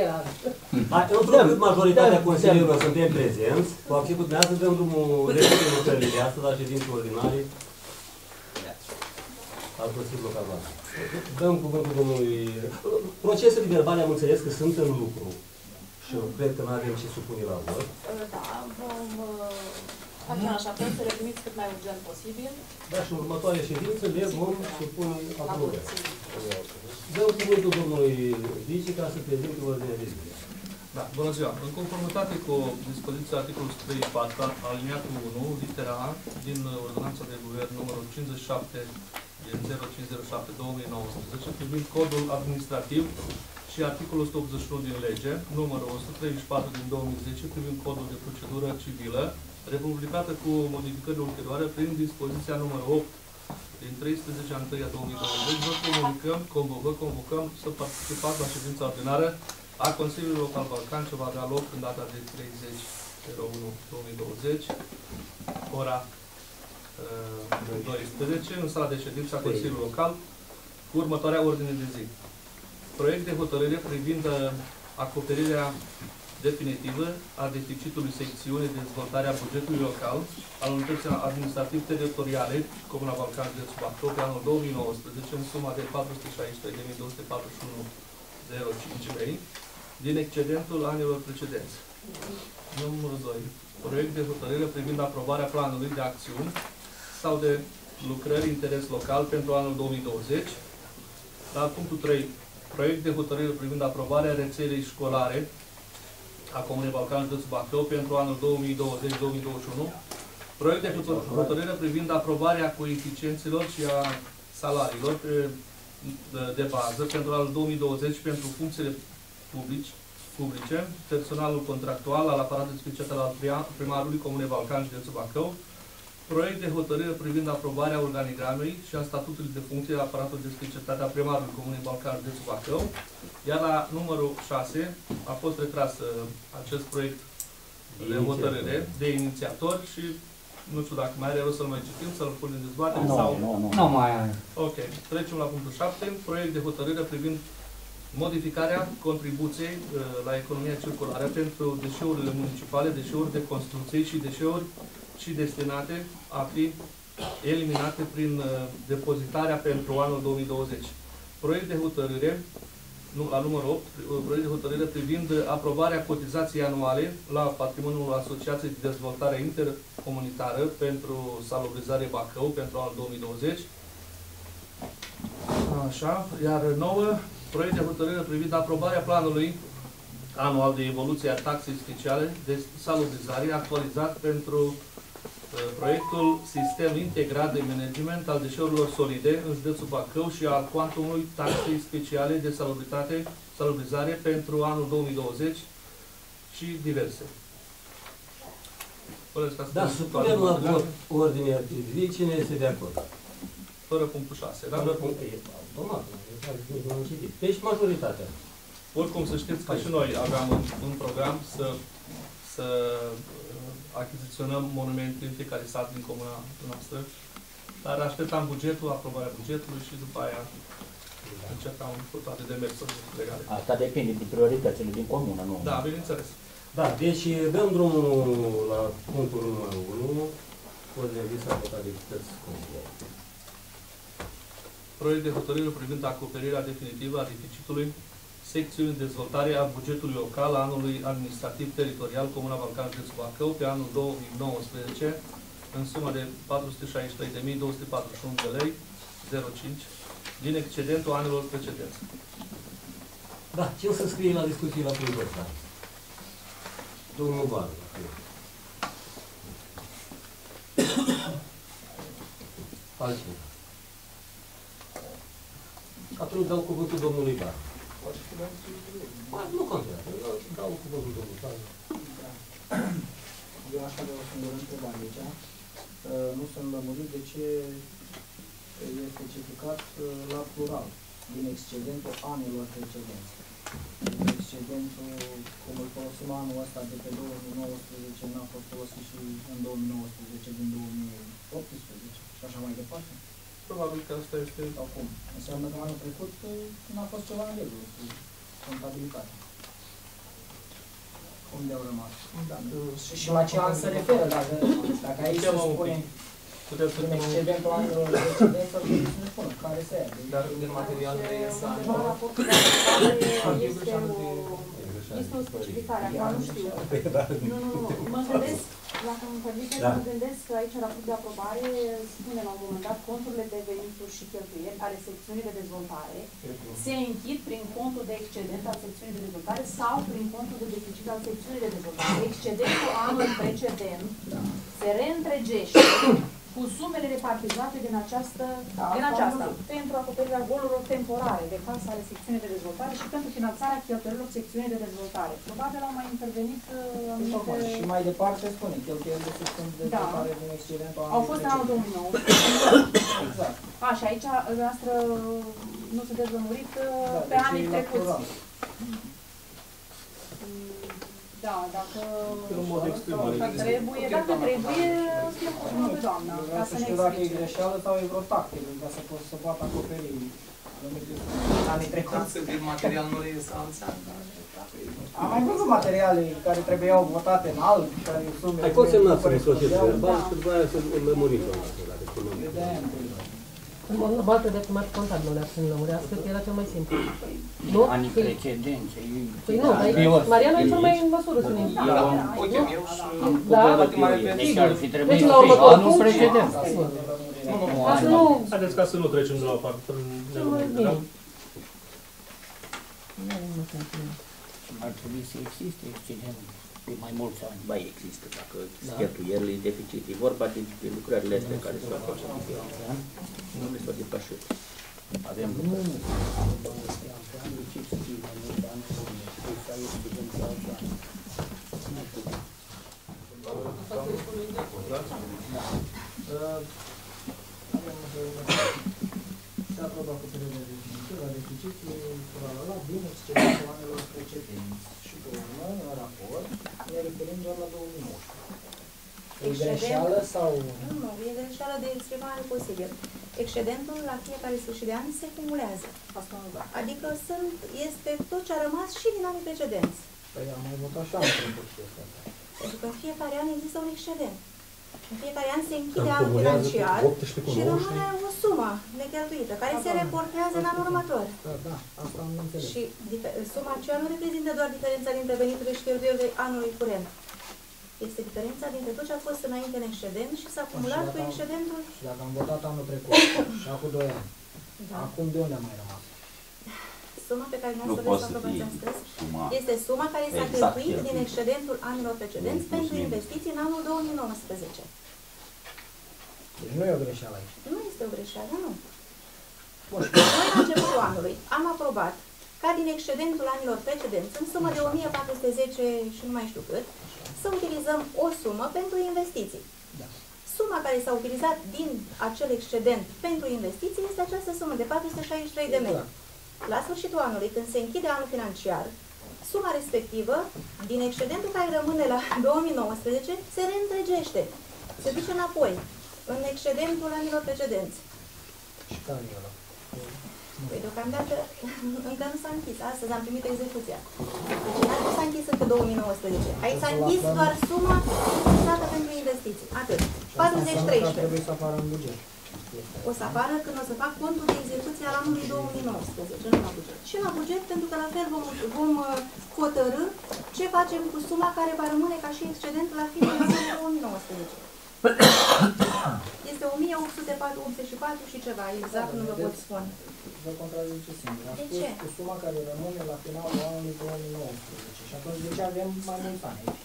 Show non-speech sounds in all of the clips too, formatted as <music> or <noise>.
grefier. Hai, Întrucât majoritatea consilierilor suntem prezenți, cu acceptul dumneavoastră dăm drumul repede în lucrările de astăzi la ședințe ordinare al Consiliului Local Banc. Dăm cuvântul domnului... Procesele verbale am înțeles că sunt în lucru și eu cred că nu avem ce supune la vot. Da, vom uh, face în așa fel să le primiți cât mai urgent posibil Da, și în următoarea ședință le vom supune la aprobării. puțin. Dăm cuvântul domnului Vici ca să prezinte ordinea de zi. Da, bună ziua. În conformitate cu dispoziția articolul 34, aliniatul 1, litera A, din Ordonanța de Guvern numărul 57 din 0507-2019, privind codul administrativ și articolul 181 din lege, numărul 134 din 2010, privind codul de procedură civilă, republicată cu modificări ulterioare prin dispoziția numărul 8 din 13 a 1 a 2020, vă comunicăm, convo- vă convocăm să participați la ședința ordinară a Consiliului Local Balcan, ce va avea loc în data de 30 01 2020, ora uh, 12, în sala de ședință a Consiliului Local, cu următoarea ordine de zi. Proiect de hotărâre privind uh, acoperirea definitivă a deficitului secțiunii de dezvoltare a bugetului local al unității administrativ-teritoriale Comuna Balcan de Bacău pe anul 2019 în suma de 416.241,05 lei din excedentul anilor precedenți. Numărul 2. Proiect de hotărâre privind aprobarea planului de acțiuni sau de lucrări interes local pentru anul 2020. La punctul 3. Proiect de hotărâre privind aprobarea rețelei școlare a Comunei Balcan Județul Bacău pentru anul 2020-2021. Proiect de hotăr- hotărâre privind aprobarea coeficienților și a salariilor pe- de- de bază pentru anul 2020 pentru funcțiile publici, publice, personalul contractual al aparatului special al pria- primarului Comunei Balcan Județul Bacău, proiect de hotărâre privind aprobarea organigramei și a statutului de funcție al aparatului de specialitate a primarului Comunei Balcan Județul Bacău, iar la numărul 6 a fost retras uh, acest proiect de hotărâre de inițiator și nu știu dacă mai are rost să-l mai citim, să-l punem în dezbatere Nu, sau... nu, nu. Nu mai are. Ok, trecem la punctul 7, proiect de hotărâre privind modificarea contribuției uh, la economia circulară pentru deșeurile municipale, deșeuri de construcții și deșeuri și destinate a fi eliminate prin uh, depozitarea pentru anul 2020. Proiect de hotărâre nu, la numărul 8, uh, proiect de hotărâre privind aprobarea cotizației anuale la patrimoniul Asociației de Dezvoltare Intercomunitară pentru salubrizare Bacău pentru anul 2020. Așa, iar nouă, proiect de hotărâre privind aprobarea planului anual de evoluție a taxei speciale de salubrizare actualizat pentru uh, proiectul Sistem Integrat de Management al Deșeurilor Solide în județul Bacău și al cuantumului taxei speciale de salubritate, salubrizare pentru anul 2020 și diverse. Păreți că Da, asta supunem la vot ordinea de zi. Cine este de acord? Fără punctul 6, da? Fără punct, e automat. nici nu am citit. Deci majoritatea. Oricum să știți că și noi aveam în, în program să, să uh, achiziționăm monumente în fiecare sat din comuna noastră, dar așteptam bugetul, aprobarea bugetului și după aia încercam cu toate demersurile legale. Asta depinde de prioritățile din comună, nu? Da, bineînțeles. Da, deci dăm drumul la punctul numărul 1. Ordinea de zi s-a votat de cități consiliare. Proiect de hotărâre privind acoperirea definitivă a deficitului secțiunii de dezvoltare a bugetului local a anului administrativ teritorial Comuna Balcan Județul Bacău pe anul 2019 în sumă de 463.241 de lei 05 din excedentul anilor precedenți. Da, cine să scrie la discuție la punctul ăsta? Domnul Baru. Altcineva. Atunci dau cuvântul domnului Baru. Ba, Nu contează, eu dau cuvântul domnului Baru. Eu aș avea o singură întrebare aici. Uh, Nu sunt lămurit de ce e specificat uh, la plural, din excedentul anilor precedenți. Din excedentul, cum îl folosim anul ăsta de pe 2019, n-a fost folosit și în 2019, din 2018 și așa mai departe. Probabil că asta este Sau cum? Înseamnă că anul trecut uh, n-a fost ceva în regulă cu contabilitatea. Unde au rămas? Dacă Și, și la ce an se referă, dacă, dacă aici se Cheamă un spune puteți să în spunem excedentul anilor precedenți, ar trebui să ne spună care se ia. Dar din material nu Deci, iese undeva anul. la raportul de aprobare este o, este o specificare, acum nu știu. Nu, nu, nu, mă gândesc, dacă îmi permiteți, Da. mă gândesc că aici raport de aprobare spune la un moment dat conturile de venituri și cheltuieli ale secțiunii de dezvoltare se închid prin contul de excedent al secțiunii de dezvoltare sau prin contul de deficit al secțiunii de dezvoltare. Excedentul anului precedent se reîntregește cu sumele repartizate din această, Da, din asta am aceasta, văzut. pentru acoperirea golurilor temporare de casă ale secțiunii de dezvoltare și pentru finanțarea cheltuielilor secțiunii de dezvoltare. Probabil au mai intervenit uh, Tocmai. anumite... Și mai departe spune, cheltuieli de secțiuni de Da. dezvoltare din excedentul anului Au fost în anul precedent. 2009. Exact. A, și aici, noastră, nu sunteți lămurit uh, Da, pe deci anii e la trecuți. Plural. Mm, Da, dacă... în mod extrem Dacă trebuie, dacă trebuie, suntem cu sună pe doamna, Eu ca vreau să să ne știu dacă e explice. greșeală sau e vreo tactică, ca să pot să poată acoperi anumite anii trecuți. Când din material nu reiese alți ani. dar dacă e- Am mai văzut materiale care trebuiau votate în alb, care sume... Ai consemnat să ne soceți corespundeau. verbal Da. și după aia să înlămurim o dată, dacă E cunoaște. de aia întâi. În mod normal, trebuie că mai contabilul ar să ne lămurească, că era cel mai simplu. Nu? Anii Păi- precedenți. Păi nu, dar Mariana e cel mai în măsură să ne Da, Da, uite, da, eu și... Da. Poate mai repede. Deci ar fi trebuit Deci să la fie următorul anul punct- precedent. Asta e Bun. de lămurire. Nu, nu, Ca să nu... Haideți ca să nu trecem de la o parte. Cel mai bine. Ar trebui să existe excedent pe mai mulți ani. Ba există, dacă da. cheltuielile, deficit. E vorba de, de lucrările astea care se fac așa de pe an. Nu le fac de pașut. Avem Nu, nu. De ce să fie mai multe ani să să ai excedent pe alți ani? Uh, avem, uh, Se aprobă cu perioada definitivă la deficit la, la, la, din excedentul anilor precedenți. Și pe urmă, în raport, ne referim doar la 2019. E Excedent. greșeală sau... Nu, nu, e greșeală de exprimare posibil. Excedentul la fiecare sfârșit de an se cumulează. Asta nu da. Adică sunt, este tot ce a rămas și din anii precedenți. Păi am mai votat și anul trecut chestia asta. Pentru că în fiecare an există un excedent. În fiecare an se închide Îmi anul cumulează financiar 18 cu și 19. rămâne o sumă necheltuită, care se reportează în anul următor. Da, da, asta am înțeles. Și dife- suma aceea nu reprezintă doar diferența dintre veniturile și cheltuielile anului curent. Este diferența dintre tot ce a fost înainte în excedent și s-a acumulat cu excedentul. Și dacă am votat anul trecut și acum 2 ani, Da. acum de unde am mai rămas? Suma pe care Nu noastră poate vreți să să aprobați fie în scris suma. este suma care s-a Exact, cheltuit din cheltuit. excedentul anilor precedenți Plus pentru minus. investiții în anul 2019. Deci nu e o greșeală aici. Nu este o greșeală, nu. Bun. Noi la începutul anului am aprobat ca din excedentul anilor precedenți, în sumă de 1410 și nu mai știu cât, să utilizăm o sumă pentru investiții. Da. Suma care s-a utilizat din acel excedent pentru investiții este această sumă de 463 de metri. Exact. La sfârșitul anului, când se închide anul financiar, suma respectivă, din excedentul care rămâne la 2019, se reîntregește. Se duce înapoi, în excedentul anilor precedenți. Și care e ăla? Păi deocamdată <laughs> încă nu s-a închis. Astăzi am primit execuția. Deci n-a- nu s-a închis încă 2019. Aici s-a închis doar suma utilizată pentru investiții. Atât. Și asta înseamnă că ar 40-13. trebui să apară în buget. O să apară când o să fac contul de execuție al anului 2019, nu la buget. Și la buget, pentru că la fel vom, vom uh, hotărâ ce facem cu suma care va rămâne ca și excedent la finele anului 2019. Este 1884 și ceva, exact nu vă pot spune. Vă contrazice singur. Am De spus ce? cu suma care rămâne la finalul anului 2019. Și atunci de ce avem mai mulți ani aici?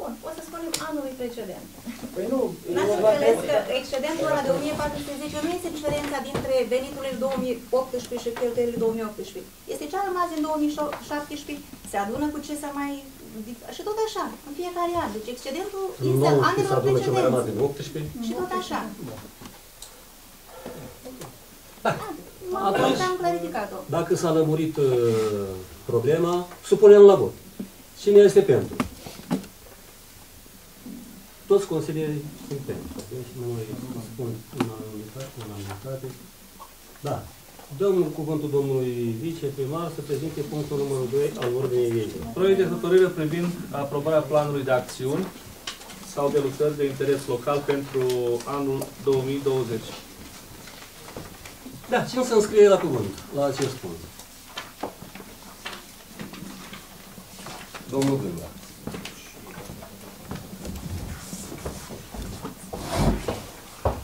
Bun, o să spunem anului precedent. Păi nu, N-ați eu vă înțeles întreb- că excedentul ăla de 1410 nu este diferența dintre veniturile 2018 și cheltuielile 2018. Este ce a rămas din 2017, se adună cu ce s-a mai... Și tot așa, în fiecare an. Deci excedentul În este 19 se anilor adună ce mai rămas din precedenți. 18. Și tot așa. Mă Atunci- am clarificat-o. Dacă s-a lămurit uh, problema, supunem la vot. Cine este pentru? Toți consilierii sunt pentru. Deci noi spun unanimitate, unanimitate. Da. Dăm cuvântul domnului viceprimar să prezinte punctul numărul 2 al ordinii ei. Proiect de hotărâre privind aprobarea planului de acțiuni sau de lucrări de interes local pentru anul 2020. Da, cine să înscrie la cuvânt, la acest punct? Domnul Gânga.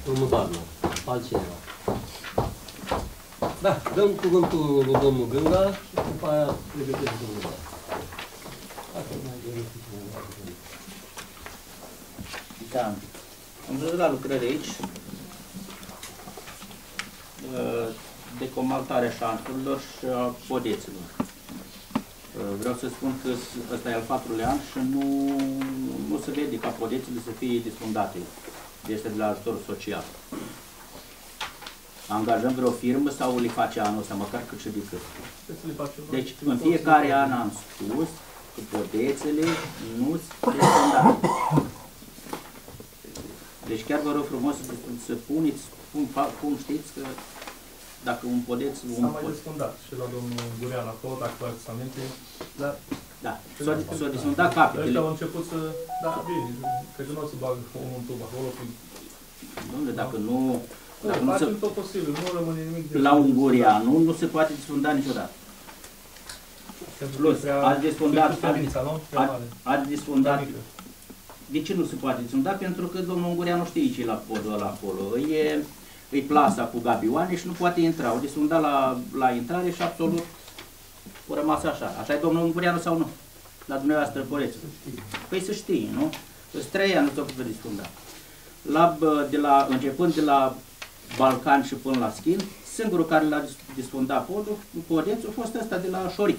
Domnul Barna. Altcineva. Da, dăm cuvântul lui domnul Gânga și după aia pregătește domnul Barna. Dacă mai găsiți cineva. Da. Am văzut la lucrări aici uh, de comaltarea șanțurilor și a podeților. Uh, Vreau să spun că s- ăsta e al patrulea an și nu, nu se vede ca podețele să fie disfundate. Este de la ajutor social. Angajăm vreo firmă sau le face anul ăsta, măcar cât și de cât. Ce să le facem? Deci în fiecare an am spus că podețele nu sunt disfundate. Deci chiar vă rog frumos să, să puneți, cum, fa- cum știți că dacă un podeț, S-a un mai pod, desfundat și la domnul Gurean acolo, dacă vă aduceți aminte, dar da, s-au s-au disfundat capetele. ăștia au început să, da, bine, cred că nu o să bagă omul în tub acolo, că Domnule, dacă nu, dacă nu, nu se, facem tot posibil, nu rămâne nimic de la Ungureanu nu se poate disfunda niciodată. Pentru Plus, că e prea- ați desfundat, e suferința, nu? Prea ați, mare. ați Prea disfundat mică. De ce nu se poate disfunda? Pentru că domnul Ungureanu știe ce e la podul ăla acolo. E, e plasa cu gabioane și nu poate intra. Au disfundat la, la intrare și absolut a rămas așa. Așa e domnul Ungureanu sau nu? La dumneavoastră, Porețu. Păi să știi, nu? Sunt trei ani nu s-au putut disfunda. La, bă, de la, începând de la Balcan și până la Schin, singurul care l-a dis- disfundat podul, podețul, a fost ăsta de la Șoric.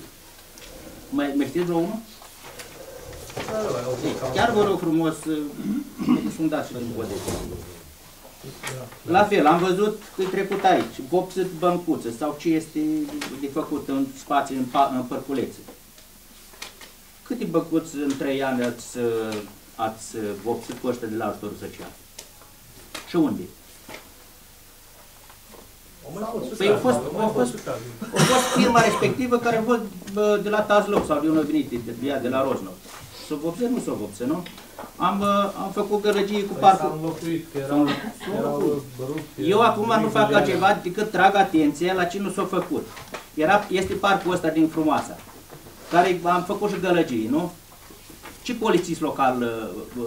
Mai, mai știți vreo unul? Da, da, au fost cam- Chiar vă rog frumos să ne difundați și din podețe. Da. La fel, am văzut că e trecut aici, vopsit băncuță sau ce este de făcut în spații, în, pa- în părculețe. Câte băncuți în trei ani ați, uh, ați uh, vopsit cu ăștia de la ajutorul social? Și unde? Păi au fost, au fost, a fost firma respectivă care a fost bă, de la Tazloc sau de unde a venit, de, de, ea, de la Roznov. S-o vopse, nu s-o vopse, nu? Am, uh, am făcut gălăgie cu Păi s-a parcul. înlocuit, că S-a erau, înlocuit. erau rupte, Eu acum nu fac erau- altceva decât trag atenția la ce nu s-a făcut. Era, este parcul ăsta din Frumoasa, care am făcut și gălăgie, nu? Ce polițist local uh,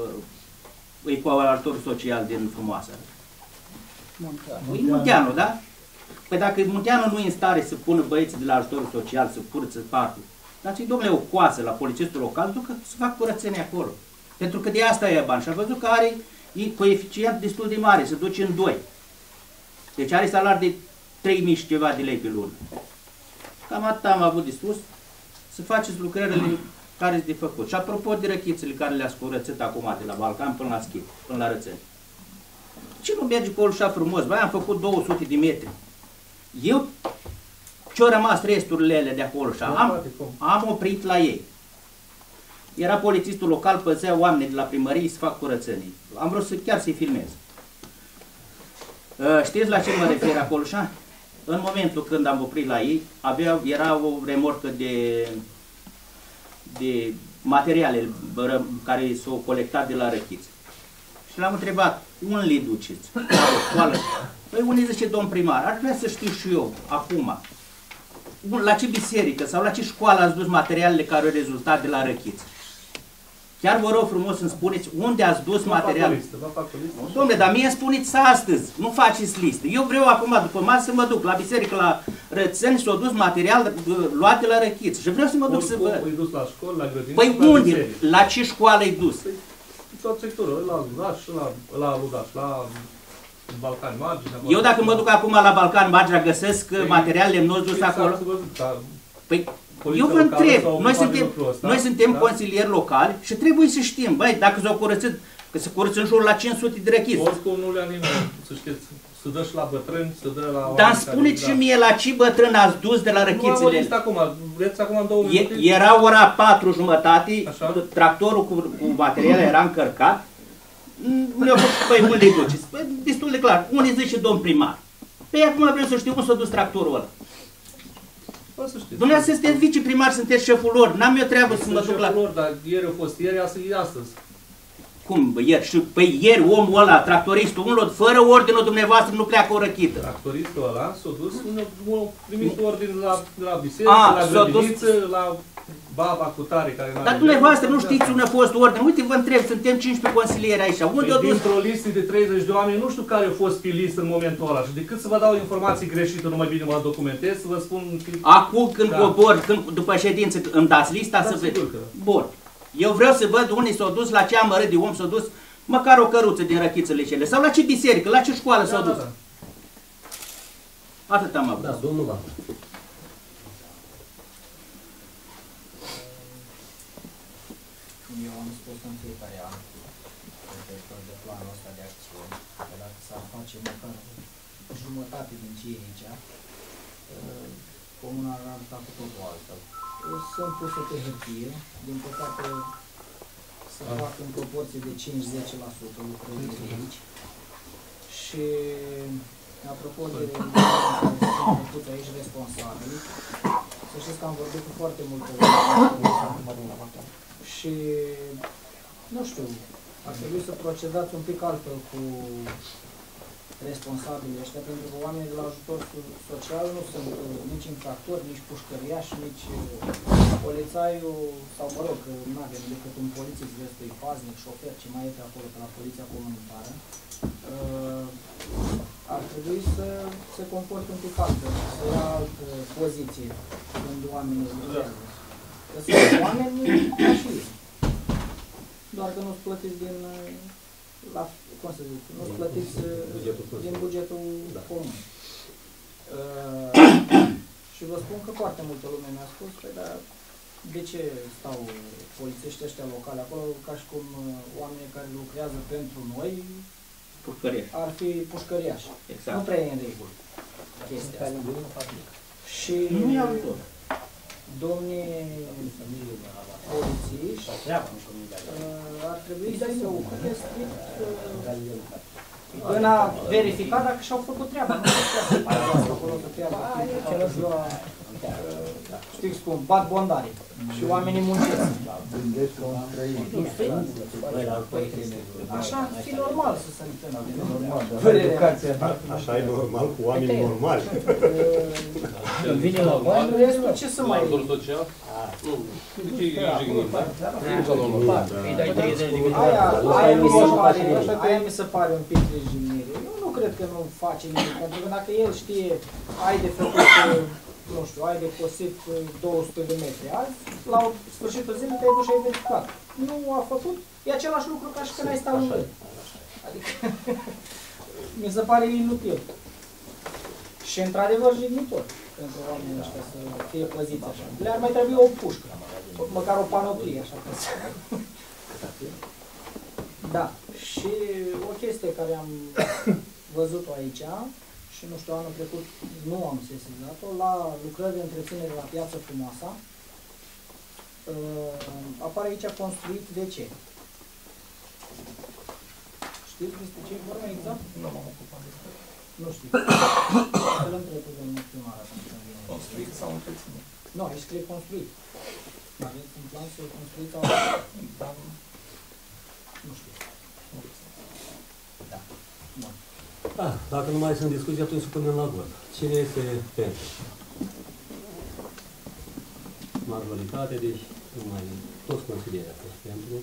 uh, e cu ajutorul social din Frumoasa? E Munteanu, da? Păi dacă Munteanu nu e în stare să pună băieții de la ajutorul social, să curăță parcul, dați-i, domnule, o coasă la polițistul local, ducă să fac curățenie acolo. Pentru că de asta e bani. Și am văzut că are e coeficient destul de mare, se duce în 2. Deci are salari de 3000 și ceva de lei pe lună. Cam atât am avut de spus. Să faceți lucrările care sunt de făcut. Și apropo de răchițele care le-ați curățit acum de la Balcan până la Schip, până la Rățeni. Ce nu merge pe așa frumos? Băi, am făcut 200 de metri. Eu ce-au rămas resturile alea de acolo și am, am oprit la ei. Era polițistul local, păzea oameni de la primărie să fac curățenii. Am vrut să chiar să-i filmez. Uh, Știți la ce mă refer acolo, așa? În momentul când am oprit la ei, avea, era o remorcă de, de materiale bă, care s-au colectat de la răchiți. Și l-am întrebat, unde le duceți? La o școală? Păi unde zice domn primar? Ar vrea să știu și eu, acum. Bun, La ce biserică sau la ce școală ați dus materialele care au rezultat de la răchiți? Chiar vă rog frumos să-mi spuneți unde ați dus Vă fac o material. listă, vă fac o listă. Domnule, dar mie îmi spuneți astăzi, nu faceți listă. Eu vreau acum după masă să mă duc la biserică, la Rățeni, s-a dus material uh, luat de la Răchiță. Și vreau să mă duc să Oricum, văd. îi dus la școli, la grădini, Păi la unde? biserici. La ce școală ai dus? Tot sectorul, la Ludaș, la, la Ludaș, la Balcani Marginea. Eu dacă mă duc acum la Balcan Marginea, găsesc uh, material lemnos dus Exact, acolo. să văzut, dar Păi poliția eu vă locală întreb, s-a noi ocupat de suntem, lucrul ăsta, noi suntem da? consilieri locali și trebuie să știm, băi, dacă s-au curățit, că se curăță în jur la 500 de răchiți. Oricum nu le-a nimeni, să știți, să dă și la bătrâni, să dă la oameni Dar care- spuneți și da. mie la ce bătrân ați dus de la Nu am o răchițele. listă acum, vreți acum în două E, minute? era ora 4 jumătate, Așa. tractorul cu, cu materiale <clears throat> era încărcat. Mm, Mi-au făcut, păi unde îi duceți? Păi, destul de clar. Unde zice domn primar? Păi acum vreau să știu cum s-a dus tractorul ăla. Bă, să știți. Dumneavoastră sunteți viceprimar, sunteți șeful lor. N-am eu treabă să mă duc la... Lor, dar ieri a fost ieri, astăzi e astăzi. Cum, bă, ieri? Și pe ieri omul ăla, tractoristul, unul, fără ordinul dumneavoastră, nu pleacă o răchită. Tractoristul ăla s-a dus, unul a primit ordine de la, de la biserică, A, la s-a dus- grădiniță, la baba cu tare care n-are Dar vreme. dumneavoastră nu Da. știți unde a fost ordine. Uite, vă întreb, suntem 15 consilieri aici. Unde Păi a dus? dintr-o listă de 30 de oameni, nu știu care a fost pe listă în momentul ăla și decât să vă dau informații greșite, nu mai bine mă documentez, să vă spun că... Acum când Da. cobor, când, după ședință, îmi dați lista Da, să văd. sigur că da. Bun. Eu vreau să văd unde s-au dus, la ce amărât de om s-au dus, măcar o căruță din răchițele cele. Sau la ce biserică, la ce școală s-au Da, dus. da, da. Atât am avut. Da, domnul Bar. Eu am spus în fiecare an, referitor de planul ăsta de acțiuni, că dacă s-ar face măcar jumătate din ce e aici, uh, comuna ar arăta cu totul altfel. Uh, Sunt puse pe hârtie, din păcate se fac în proporție de 5-10% lucrările de aici. Și apropo de am făcut aici responsabil, să știți că am vorbit cu foarte multe oameni. Și nu știu, ar trebui să procedați un pic altfel cu responsabilii ăștia, pentru că oamenii de la ajutor so- social nu sunt uh, nici infractori, nici pușcăriași, nici uh, polițaiul, sau mă rog, că nu avem decât un polițist destui paznic, șofer, ce mai e pe acolo, pe la poliția comunitară, uh, ar trebui să se comporte un pic altfel, să ia altă poziție când oamenii lucrează. Că sunt oameni ca și ei. Doar că nu-ți plătiți din, uh, la, cum să zic, nu-ți plătiți uh, Bugetul comun. din bugetul Da. comun. Uh, <coughs> și vă spun că foarte multă lume mi-a spus, păi, dar de ce stau polițiștii ăștia locale acolo, ca și cum uh, oamenii care lucrează pentru noi Pușcărești. ar fi pușcăriași. Exact. Nu prea e în regulă chestia asta. Și Nu i ajutor. Domnii polițiști uh, ar trebui să se ocupe strict uh, în a verifica dacă și-au făcut treaba. Nu să se facă acolo să fie toată ziua, uh, știți cum, bat bondare și oamenii muncesc. Așa ar fi normal să se întâmple. nu? Părerea mea. Așa e normal cu oameni normali. <laughs> Uh, Vine la bani, În restul ce să mai... Ajutor social? Nu. Ce e jignit? îi dai 30 de minute. Aia, aia, mi se pare, aia mi se pare un pic de jignire. Eu nu cred că nu face nimic, pentru că dacă el știe, ai de făcut, uh, nu știu, ai de cosit uh, 200 de metri azi, la sfârșitul zilei te-ai dus și ai verificat. Nu a făcut, e același lucru ca și când ai stat lângă. el. Adică, <laughs> mi se pare inutil. Și într-adevăr jignitor pentru oamenii ăștia să fie păziți așa. Le-ar mai trebui o pușcă, măcar o panoplie, așa că să... <laughs> Da, și o chestie care am <coughs> văzut-o aici și nu știu, anul trecut nu am sesizat-o, la lucrări de întreținere la Piață Frumoasa, uh, apare aici construit WC. Știți despre ce e vorba exact? Nu m-am ocupat de asta. Nu știu. Să-l întreb pe domnul primar atunci când vine. Construit sau întreținut? Nu, aici scrie construit. Aveți un plan să construiți sau... Dar Nu știu. nu. Da. Bun. Da, dacă nu mai sunt discuții, atunci să punem la vot. Cine este pentru? Majoritate, deci nu mai toți consilierii au fost pentru.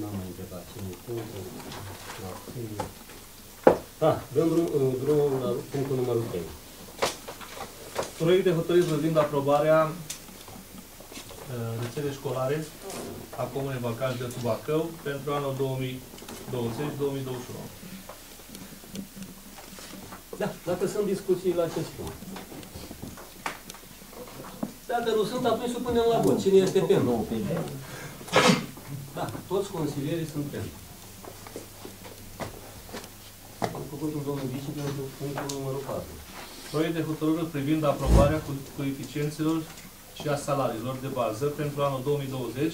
N-am mai întrebat cine e punctul. la abținere. Da, dăm drum, uh, drumul la punctul numărul 3. Proiect de hotărâre privind aprobarea uh, rețelei școlare a Comunei Balcan Județul Bacău pentru anul 2020-2021. Da, dacă sunt discuții la acest punct. Dacă nu sunt, atunci supunem la vot. Cine este pentru? Da, toți consilierii sunt pentru. Am făcut un domnul vice pentru punctul numărul 4. Proiect de hotărâre privind aprobarea cu- coeficienților și a salariilor de bază pentru anul 2020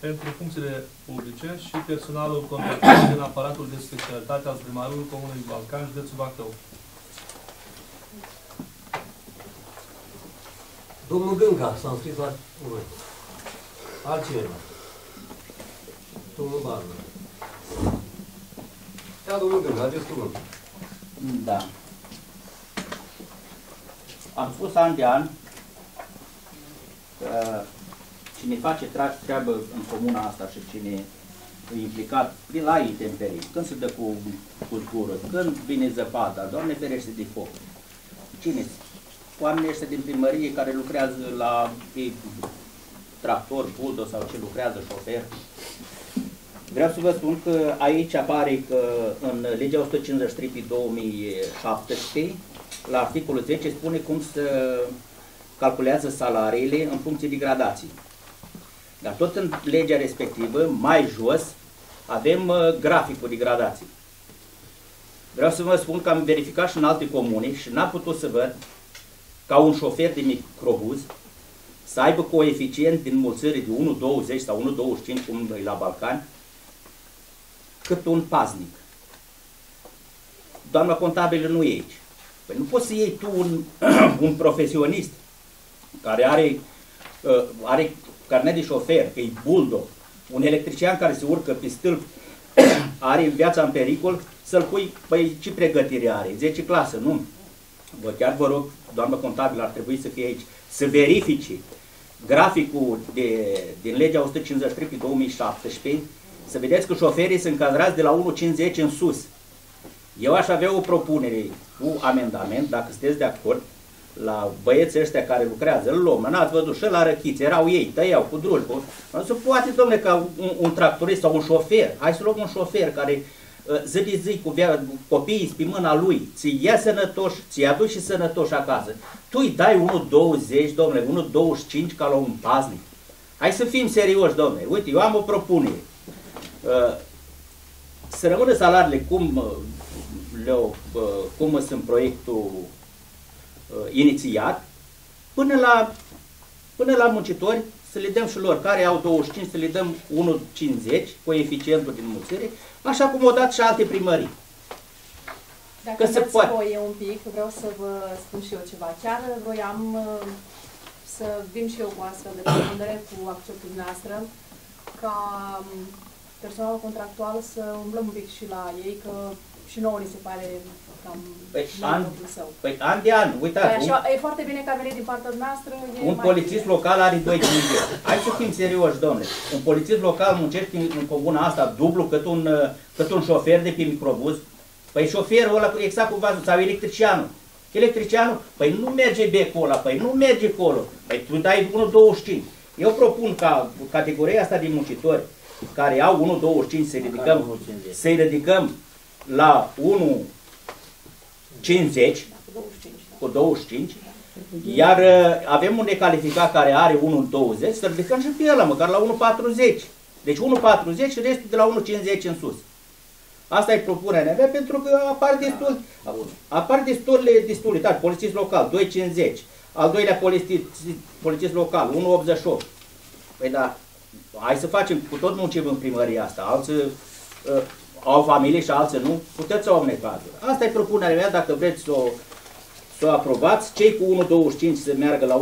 pentru funcțiile publice și personalul contractual din aparatul de specialitate al primarului Comunei Balcan, județul Bacău. Domnul Gânca s-a înscris la noi. Altcineva. Domnul Barna. Da, domnul Gânca, aveți cuvântul. Da. Am spus an de an că cine face tra- treabă în comuna asta și cine e implicat prin la intemperii, când se dă cu, cu zgură, când vine zăpada, Doamne ferește de foc. Cine Oamenii ăștia din primărie care lucrează la pe tractor, buldo sau ce lucrează șofer, Vreau să vă spun că aici apare că în legea 153 pe 2017, la articolul 10, spune cum să calculează salariile în funcție de gradații. Dar tot în legea respectivă, mai jos, avem uh, graficul de gradații. Vreau să vă spun că am verificat și în alte comune și n-am putut să văd ca un șofer de microbuz să aibă coeficient din mulțire de 1,20 sau 1,25 cum e la Balcani, cât un paznic. Doamna contabilă nu e aici. Păi nu poți să iei tu un, <clears throat> un profesionist care are, uh, are carnet de șofer, că e buldo, un electrician care se urcă pe stâlp, <clears throat> are viața în pericol, să-l pui, păi ce pregătire are? 10 clasă, nu. Vă chiar vă rog, doamnă contabilă, ar trebui să fie aici, să verifice graficul de, din legea 153 pe 2017, să vedeți că șoferii sunt încadrați de la 1,50 în sus. Eu aș avea o propunere cu amendament, dacă sunteți de acord, la băieții ăștia care lucrează, îl luăm, n-ați văzut și la răchiți, erau ei, tăiau cu drul. Cu... Nu se poate, domnule, ca un, un tractorist sau un șofer, hai să luăm un șofer care uh, zi de zi cu via, copiii pe mâna lui, ți ia sănătoși, ți aduci și sănătoși acasă. Tu îi dai 1,20, domnule, 1,25 ca la un paznic. Hai să fim serioși, domnule. Uite, eu am o propunere. Uh, să rămână salariile cum, uh, le-au, uh, cum sunt în proiectul uh, inițiat, până la, până la muncitori să le dăm și lor, care au 25, să le dăm 1,50, coeficientul din mulțire, așa cum au dat și alte primării. Dacă Că se dați poate. voie un pic, vreau să vă spun și eu ceva. Chiar voiam uh, să vin și eu cu astfel de propunere, cu acceptul noastră, ca um, personalul contractual să umblăm un pic și la ei, că și nouă ni se pare cam Păi, la an- locul său. Păi an de an, Păi uitați, un, așa, e foarte bine că a venit din partea noastră. E un mai polițist bine. local are 2 Hai să fim serioși, domnule. Un polițist local muncește în, în comuna asta dublu cât un, uh, cât un șofer de pe microbuz. Păi șoferul ăla, exact cum v-ați zis, sau electricianul. Electricianul, păi nu merge becul ăla, păi nu merge acolo. Păi tu dai 1,25. Eu propun ca categoria asta de muncitori care au 1,25 să ridicăm, să-i ridicăm la 1,50 cu 25, iar uh, avem un necalificat care are 1,20, să ridicăm și pe ăla, măcar la 1,40. Deci 1,40 și restul de la 1,50 în sus. Asta e propunerea mea pentru că apar destul, apar destul, destul, da, polițist local, 2,50. Al doilea polițist, polițist local, 1,88. Păi da, hai să facem, cu tot muncim în primăria asta, alții uh, au familie și alții nu, puteți să au necazuri. Asta e propunerea mea, dacă vreți să o, să o aprobați, cei cu 1,25 să meargă la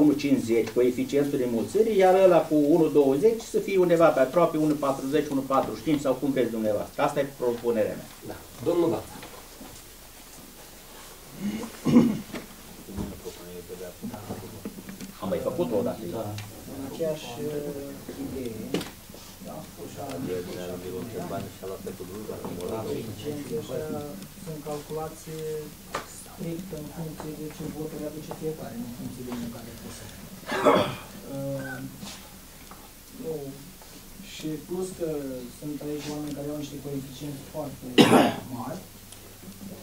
1,50 coeficientul de mulțire, iar ăla cu 1,20 să fie undeva pe aproape 1,40, 1,45 sau cum vreți dumneavoastră. Asta e propunerea mea. Da. Domnul Bat. Am mai făcut o dată. Da. În aceeași uh, idee, sunt calculați strict în funcție de ce voturi aduce fiecare, nu în funcție de munca depusă. Uh, Nu, și plus că sunt aici oameni care au niște coeficienți foarte mari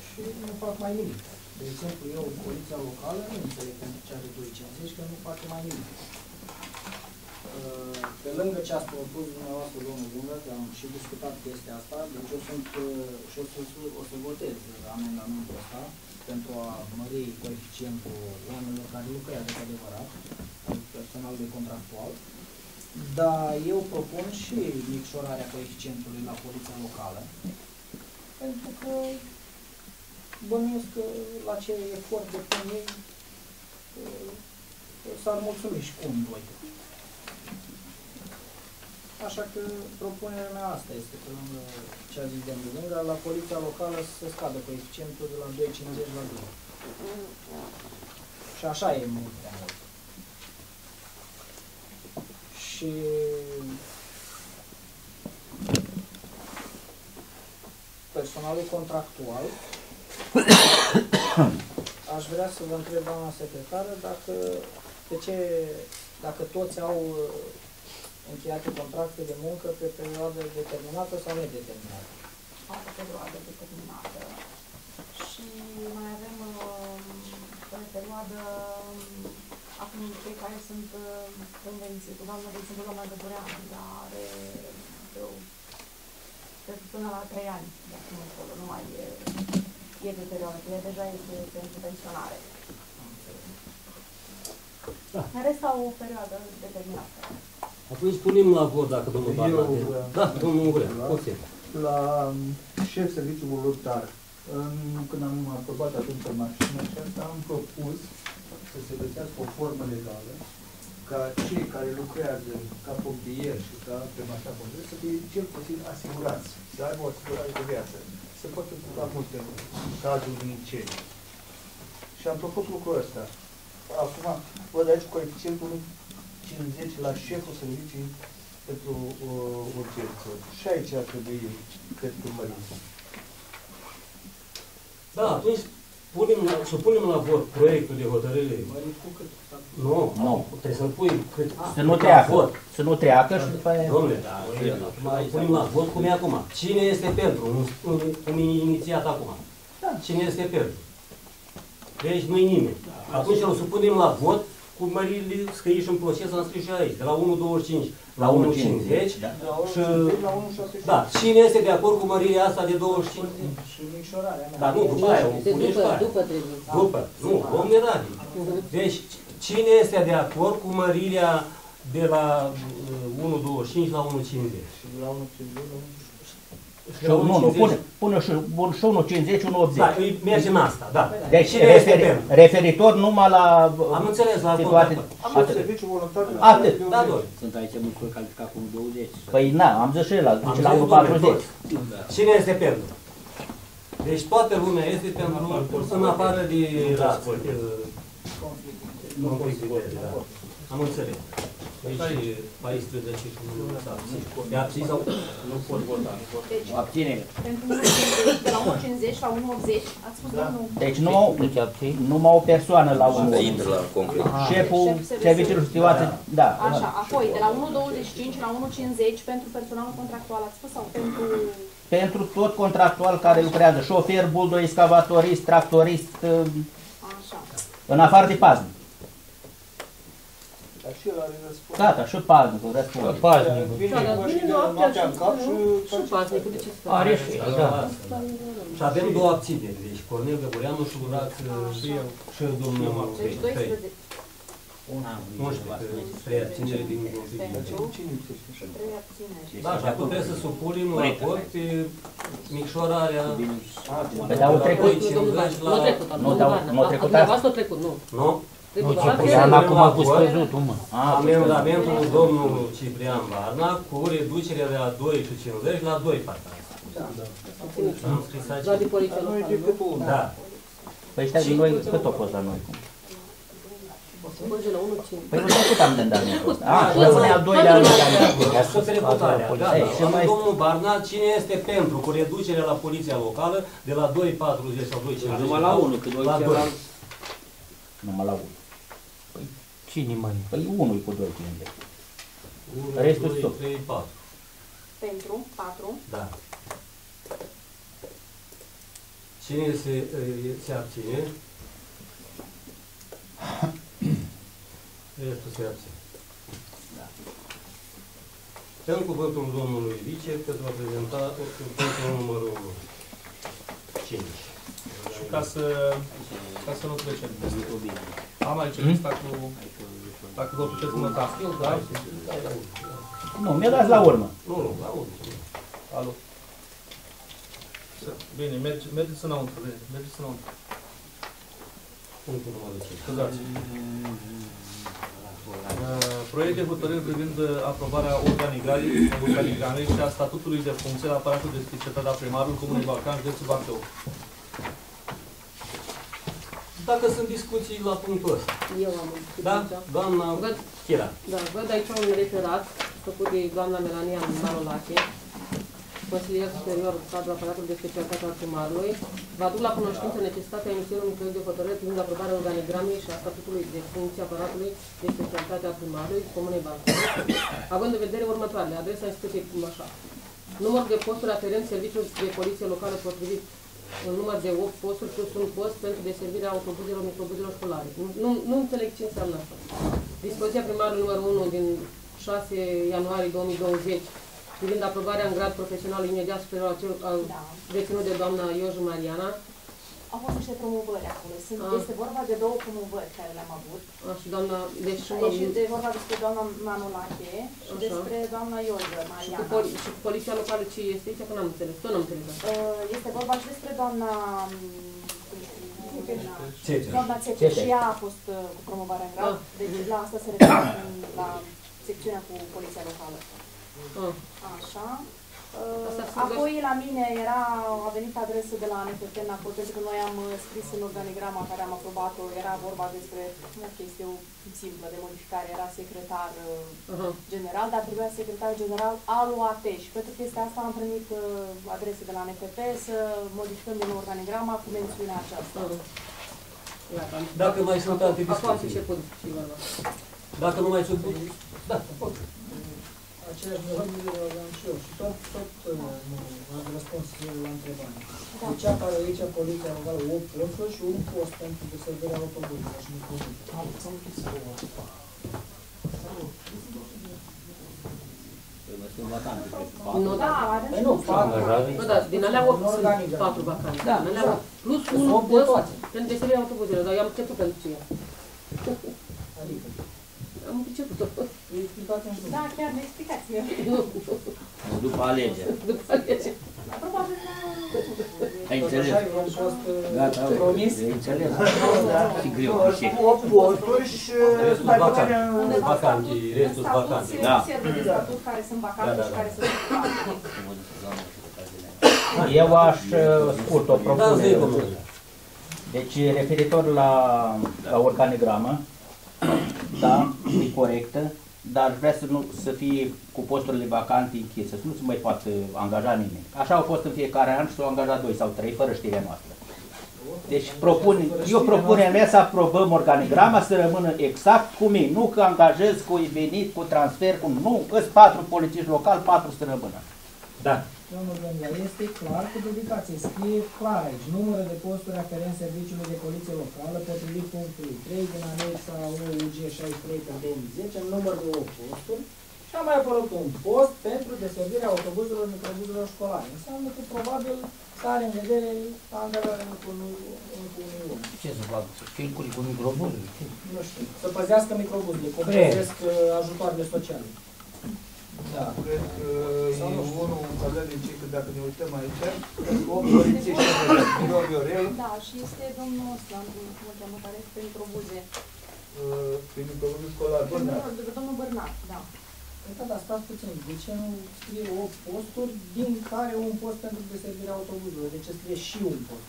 și nu fac mai nimic. De exemplu, eu, poliția locală, nu înțeleg pentru ce are 2,50, că nu face mai nimic. Uh, Pe lângă ce ați propus dumneavoastră, domnul Bună, că am și discutat chestia asta, deci eu sunt uh, și o să, o să votez amendamentul ăsta pentru a mări coeficientul oamenilor care lucrează cu adevărat, personal de contractual. Dar eu propun și micșorarea coeficientului la poliția locală, pentru că bănuiesc că la ce efort depun ei uh, s-ar mulțumi și cu un doi. Așa că propunerea mea asta este, pe lângă ce a zis domnul Lânga, la poliția locală să scadă coeficientul de la 2,50 la 2. Și așa e mult prea mult. Și personalul contractual aș vrea să vă întreb, doamna secretară, dacă, de ce, dacă toți au uh, încheiate contracte de muncă pe perioadă determinată sau nedeterminată. Au o perioadă determinată. Și mai avem uh, pe perioadă, um, acum cei care sunt uh, convenții, cu doamna, de exemplu, doamna Dădureanu, dar are eu, cred că până la trei ani, de acum încolo, nu mai e, e pe perioadă, că ea deja este pentru pensionare. Da. În rest au o perioadă determinată. Atunci punem la vot dacă domnul Eu Barna... vreau. Da, domnul Ungure, Da. poți. la șef serviciul voluntar, în, când am aprobat atunci mașina aceasta, am propus să se găsească o formă legală ca cei care lucrează ca pompieri și ca pe mașina pompieri să fie cel puțin asigurați, să aibă o asigurare de viață. Se poate întâmpla multe în cazul unui incendii. Și am propus lucrul ăsta. Acum, văd aici coeficientul 50 la șeful serviciului pentru uh, urgență. Și aici ar trebui, cred că, mărit. Da, atunci punem la, supunem la vot proiectul de hotărâre. Mărit cu cât? Nu, Nu. trebuie să-l pui cât, Să nu la treacă, vot. să nu treacă și după aia... Domnule, mai punem la vot cum e acum. Cine este pentru? Un- un- Cum e inițiat acum. Cine este pentru? Deci nu-i nimeni. Atunci îl supunem la vot cu măririle scrie și în proces, am scris și aici, de la 1,25 la 1,50 Da. și... La 1,65. Da, cine este de acord cu mărirea asta de 25? Și micșorarea mea. Dar nu, după aia, o De puneți după, pe aia. după trebuie. După, nu, domnule Radi. Deci, cine este de acord cu mărirea de la uh, 1,25 la 1,50? Și de la 1,50 Și nu, nu, pune, pune și, bun, și 1,50, 1,80. Da, îi merge în asta, da. Deci cine este referi, pentru? referitor numai la Am înțeles, la situații. vot. Am Atât. serviciu voluntar. Atât. Da, doi. Sunt aici măsuri calificat cu 20. Păi na, am zis și el, Am zice la zis, domnule, 1,40. toți. Cine este pentru? Deci toată lumea este pentru, în afară de rață. Conflict. Nu conflict de interes, da. Am înțeles. Deci 14 și nu s-a abținut. Te abții sau? Nu pot vota. Deci, Abține. pentru 1,50, de la 1,50 la 1,80, ați spus domnul Deci nu, numai o persoană la un Asta intră la conflict. Șeful Șef serviciului situație, da. Așa, apoi de la 1,25 la 1,50 pentru personalul contractual, ați spus, sau pentru... Pentru tot contractual care lucrează, șofer, buldo, excavatorist, tractorist, Așa. în afară de paznic. Dar și el are răspuns. Gata, și paznicul răspunde. Vine Da, dar cu vine și de noaptea noaptea în și- cap și Și paznicul, de ce să Are și el, da. Și avem două abțineri. Deci Cornel Găbureanu și Murat și eu. Și domnul Deci Trei. 12 Una, 11, trei abțineri din conflict. pentru cine lipsește? și 3 abțineri. Da, și acum trebuie să supunem la vot pe micșorarea Păi dar au trecut. Doi, Domnul Barna, 50 nu a la... trecut, Nu, domnul dar- Barna. nu a A- trecut Dumneavoastră a trecut, nu. Nu? Trebuie Nu, doar ce să- păi, acum a pus căzutul, mă. A, Amendamentul domnului Ciprian Barna cu reducerea de la 2 și 50 la 2 partea. Am scris aici. Doar de poliție Noi locală, decât nu? unul. Da. Păi ăștia din noi, cât au fost la noi? Bă, de la 1 5. Păi nu trecut amendamentul ăsta. A, Da, rămâne da, al doilea da, amendament. Ca să Tot reputarea. scoată Gata. poliția. Și mai Domnul Barna, cine este pentru cu reducerea la poliția locală de la 2,40 sau 2,50? numai la 1, că doi la doi. celălalt. Numai la 1. Cine mai? Păi 1 cu 2 50. 1, Restul 2, stop. 3, 4. Pentru, 4. Da. Cine se, e, se abține? Restul se abține. Da. Dăm cuvântul domnului vice pentru a prezenta punctul numărul 5. Și ca să, ca să nu trecem peste. bine. Am aici lista cu, dacă vă puteți nota, da? Nu, mi-a dat la urmă. Nu, nu, la urmă. Alo. Să- Bine, merge, mergeți înăuntru, bine, mergeți înăuntru. Punctul numărul 5. Scuzați. Uh, Proiect de hotărâre privind uh, aprobarea organigramei organigramei și a statutului de funcție la aparatul de specialitate a primarului Comunei Balcan, județul Bacău. Dacă sunt discuții la punctul ăsta. Eu am Da? discuția. Doamna Văd, Chira. da, văd aici un referat făcut de doamna Melania Marolache, consilier superior cadru aparatul de specialitate al primarului. Vă aduc la cunoștință necesitatea emisiunii unui proiect de hotărâre privind aprobarea organigramei și a statutului de funcție aparatului de specialitate al primarului Comunei Balcan, având în vedere următoarele. Adresa instituției cum așa. Număr de posturi aferent serviciul de poliție locală potrivit un număr de 8 posturi plus un post pentru deservirea autobuzelor, microbuzelor școlare. Nu, nu, nu înțeleg ce înseamnă asta. Dispoziția primarului numărul 1 din 6 ianuarie 2020 privind aprobarea în grad profesional imediat superior al celor al Da. deținut de doamna Ioju Mariana Au fost niște promovări acolo. Sunt, Ah. Este vorba de două promovări care le-am avut. a, și doamna, deci și, Și de vorba despre doamna Manolache și Așa. despre doamna Ioză și, cu Mariana. poli, și cu poliția locală ce este aici, că n-am înțeles, tot n-am înțeles asta. Uh, Este vorba și despre doamna mm, Țețe. Doamna Țețe Țețe. și ea a fost uh, cu promovarea în grad, Ah. deci la asta se referă în- la secțiunea cu poliția locală. Ah, Așa. Uh, Asta se Apoi la mine era, a venit adresă de la ANFP în acolo, pentru că noi am uh, scris în organigrama care am aprobat-o, era vorba despre o chestie simplă de modificare, era secretar uh, aha. general, dar trebuia secretar general al UAT și pentru chestia asta am primit uh, adrese de la NFP să modificăm din organigrama cu mențiunea aceasta. aha. Gata. Dacă mai sunt alte Acum am discuții. început și vorba. Dacă nu mai sunt... Da, pot. Aceeași nevoie aveam și eu și tot, tot uh, nu am răspuns la întrebare. Da. Deci apare aici poliția locală 8 posturi și un post pentru deservirea autobuzului și microbuzelor. Păi mă sunt vacante. Nu, Da, da. avem Păi și nu, un patru. Bă, da, din alea 8 Nu sunt organizat. 4 vacante. Da, Din alea 8. Plus Sunt 1 opt de post toate. pentru deservirea autobuzelor, dar eu am început pentru ce e. Adică, Am început-o. Îi explicați-mi Da, chiar ne explicați. Nu, După alegeri. după alegeri. Probabil că... Ai Tot înțeles? așa e un post uh, Gata, promis. ai înțeles? Și greu. Și 8 posturi și Restul mai vacante. puțin Undeva Vacante, statut- restul în statut vacante. se Da. observă de statut care sunt vacante Da, da, și da. care sunt ocupate. Eu aș uh, scurt o Da, zi, propunere. domnule. Deci, referitor la, la organigramă, da, e corectă, dar vrea să, nu, să fie cu posturile vacante închise, să nu se mai poată angaja nimeni. Așa au fost în fiecare an și s-au angajat doi sau trei, fără știrea noastră. Deci propun, eu propunerea mea să aprobăm organigrama, să rămână exact cum e. Nu că angajez cu venit, cu transfer, cu nu, că patru polițiști locali, patru să rămână. Da. Domnul Gândea, este clar cu dedicație, scrie clar aici, numărul de posturi aferent serviciului de poliție locală, potrivit punctului 3 din anexa 1 UG 63 pe 2010, număr de 8 posturi, și a mai apărut un post pentru deservirea autobuzelor, microbuzelor școlare. Înseamnă că probabil să are în vedere angajarea încă unui încă unui om. Ce să fac? Să fie cu, cu microbuzul? Nu știu, să păzească microbuzele, cum Cred. păzesc uh, ajutoarele sociale. Da, cred că e unul în tabel de ciclu, dacă ne uităm aici, 8 polițiști, Miroi Viorel, Da, și este domnul ăsta, cum îl cheamă, care este pentru buze. uh, prin microbuzul școlar, Bărnat. Domnul, domnul Bărnat, da. Păi da, dar stați puțin, de ce nu scrie 8 posturi, din care un post pentru deservirea autobuzelor? De ce scrie și un post?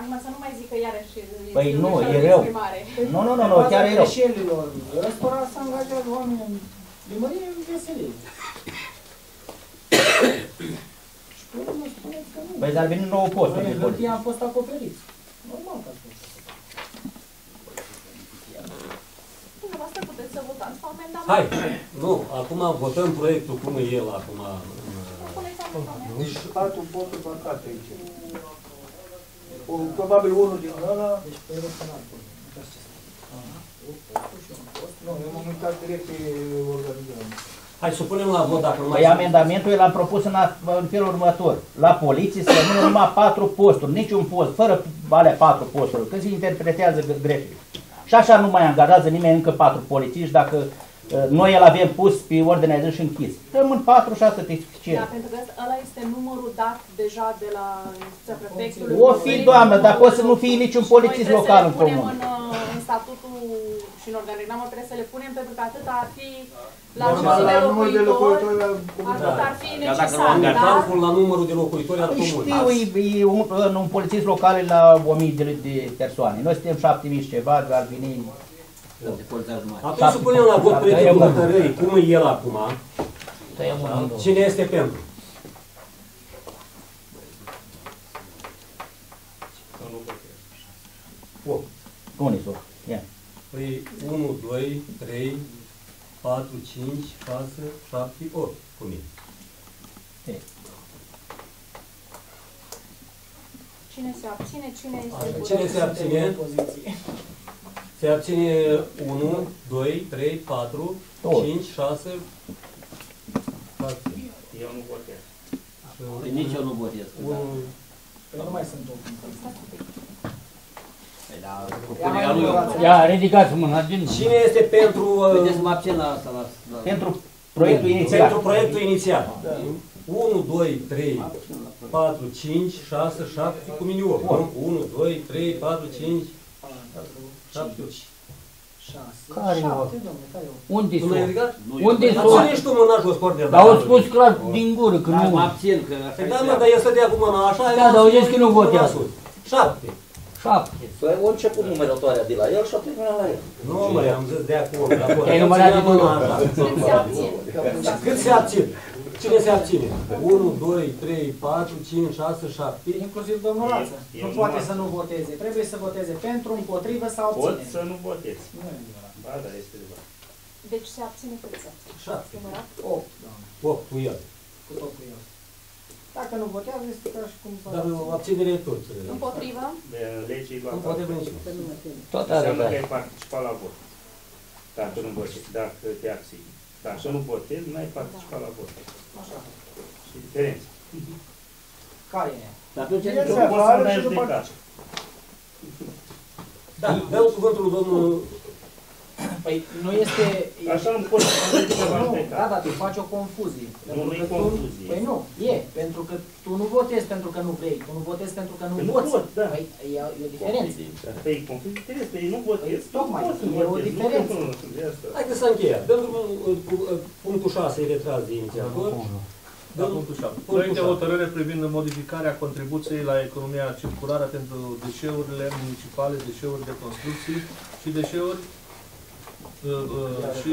Acum să nu mai zic că iarăși este Păi o nu, greșeală e de rău. exprimare. Nu, nu, nu, nu, Baza chiar e rău. greșelilor. Restaurant să angajează oameni în primărie în veselie. Și pe urmă spuneți că nu. Păi dar vin nouă posturi Noi de în hârtie poliție. am fost acoperiți. Normal că ați fost. Dumneavoastră puteți să votați cu amendament. Hai, nu, acum votăm proiectul cum e el acum. în, Propuneți amendament. Deci patru posturi vacate aici. O, probabil unul din ăla, Deci pe restaurant. Uitați ce este. Aha. O postul și un post. Nu, eu m-am uitat direct pe organizare. Hai să punem la vot dacă nu mai Păi amendamentul el am propus în, a- în felul următor. La poliție să rămână numai patru posturi, niciun post, fără alea patru posturi, că se interpretează gre- greșit. Și așa nu mai angajează nimeni încă patru polițiști dacă uh, noi el avem pus pe ordinea de zi și închis. Rămân patru și atât e Da, suficient. pentru că ăsta- ăla este numărul dat deja de la instituția prefectului. O fi, doamnă, dar poate să nu fie niciun polițist local în Noi trebuie să le comun. punem în, uh, în statutul și în organigramă trebuie să le punem pentru că atât ar fi la Normal, numărul de la numărul de locuitori, locuitori la atât comunitate. ar fi Dar dacă necesar, nu Am da? calcul la numărul de locuitori al Păi comunei. știu, e, e un, un, un polițist local e la 1000 de, de persoane. Noi suntem 7000 și ceva, ar veni... Atunci să punem la vot proiectul hotărârii cum e el acum. Tăiem Da? unul. Cine este pentru? Opt. Unii sunt. Ia. Păi 1, 2, 3, 4, 5, 6, 7, 8 cu mine. Cine se abține, cine este Așa, cu Cine se abține? Se abține 1, 2, 3, 4, Două. 5, 6, 7. Eu nu votez. Nici eu nu votez. 1, Păi nu mai sunt open. Ia, ridicați mâna din Cine este pentru, uh, mă abțin la asta, la, Pentru proiectul inițial. pentru proiectul inițial? 1, 2, 3, 4, 5, 6, 7, cu mine 8. 1, 2, 3, 4, 5, 7, 8. Care e Șapte, domnule, care e Unde Tu n-ai ridicat? Unde Dar sunt? ține și tu mâna jos, Cornel. Dar au spus clar din gură că nu... abțin, că Păi da, mă, dar el stătea cu mâna așa. Da, dar auziți că nu votează. 7. Șapte. Păi a început numărătoarea de la el și a terminat la el. Nu, mă, am zis de acolo. de acolo. Te-ai numărat Ținea de mâna două. așa. Cât se abține? Cât se abține? Cine se abține? 1, 2, 3, 4, 5, 6, 7. Inclusiv domnul Rață. Eu- eu Nu nu poate am- să nu voteze. Trebuie să voteze pentru, împotrivă sau Pot abține. să nu votez. Nu e adevărat. Ba, da, este adevărat. Deci se abține cât se abține? 7. Numărat? 8, doamne, 8 cu el. cu tot cu el. Dacă nu votează, este ca și cum s-a Dar abține. abținere e tot. Împotrivă? De legii Nu va poate veni Tot are, Înseamnă da. că ai participat la vot. Dacă nu votezi, dacă te abții. Dacă nu votezi, nu ai participat la vot. Așa. Și diferența. Care e? Dar atunci El Nu se poți să afară dai și după judecat. Da, dăm cuvântul lui domnul... <coughs> Păi nu este... Așa nu poți să dai ceva Nu, da, judecat. dar tu faci o confuzie. Pentru nu-i că tu- confuzie. Păi nu, e. Pentru că tu nu votezi pentru că nu vrei. Tu nu votezi pentru că nu Că nu poți. pot, da. Păi e, e o diferență. Păi, confuz interes, păi nu votezi. Păi, tocmai, Nu poți să e o votezi, diferență. Nu, nu, nu, de asta. Haideți să încheiem. Pentru uh, cu- uh, punctul 6 e retras de inițiator. Da, punctul 7. Proiect de hotărâre privind modificarea contribuției la economia circulară pentru deșeurile municipale, deșeuri de construcții și deșeuri uh, uh, și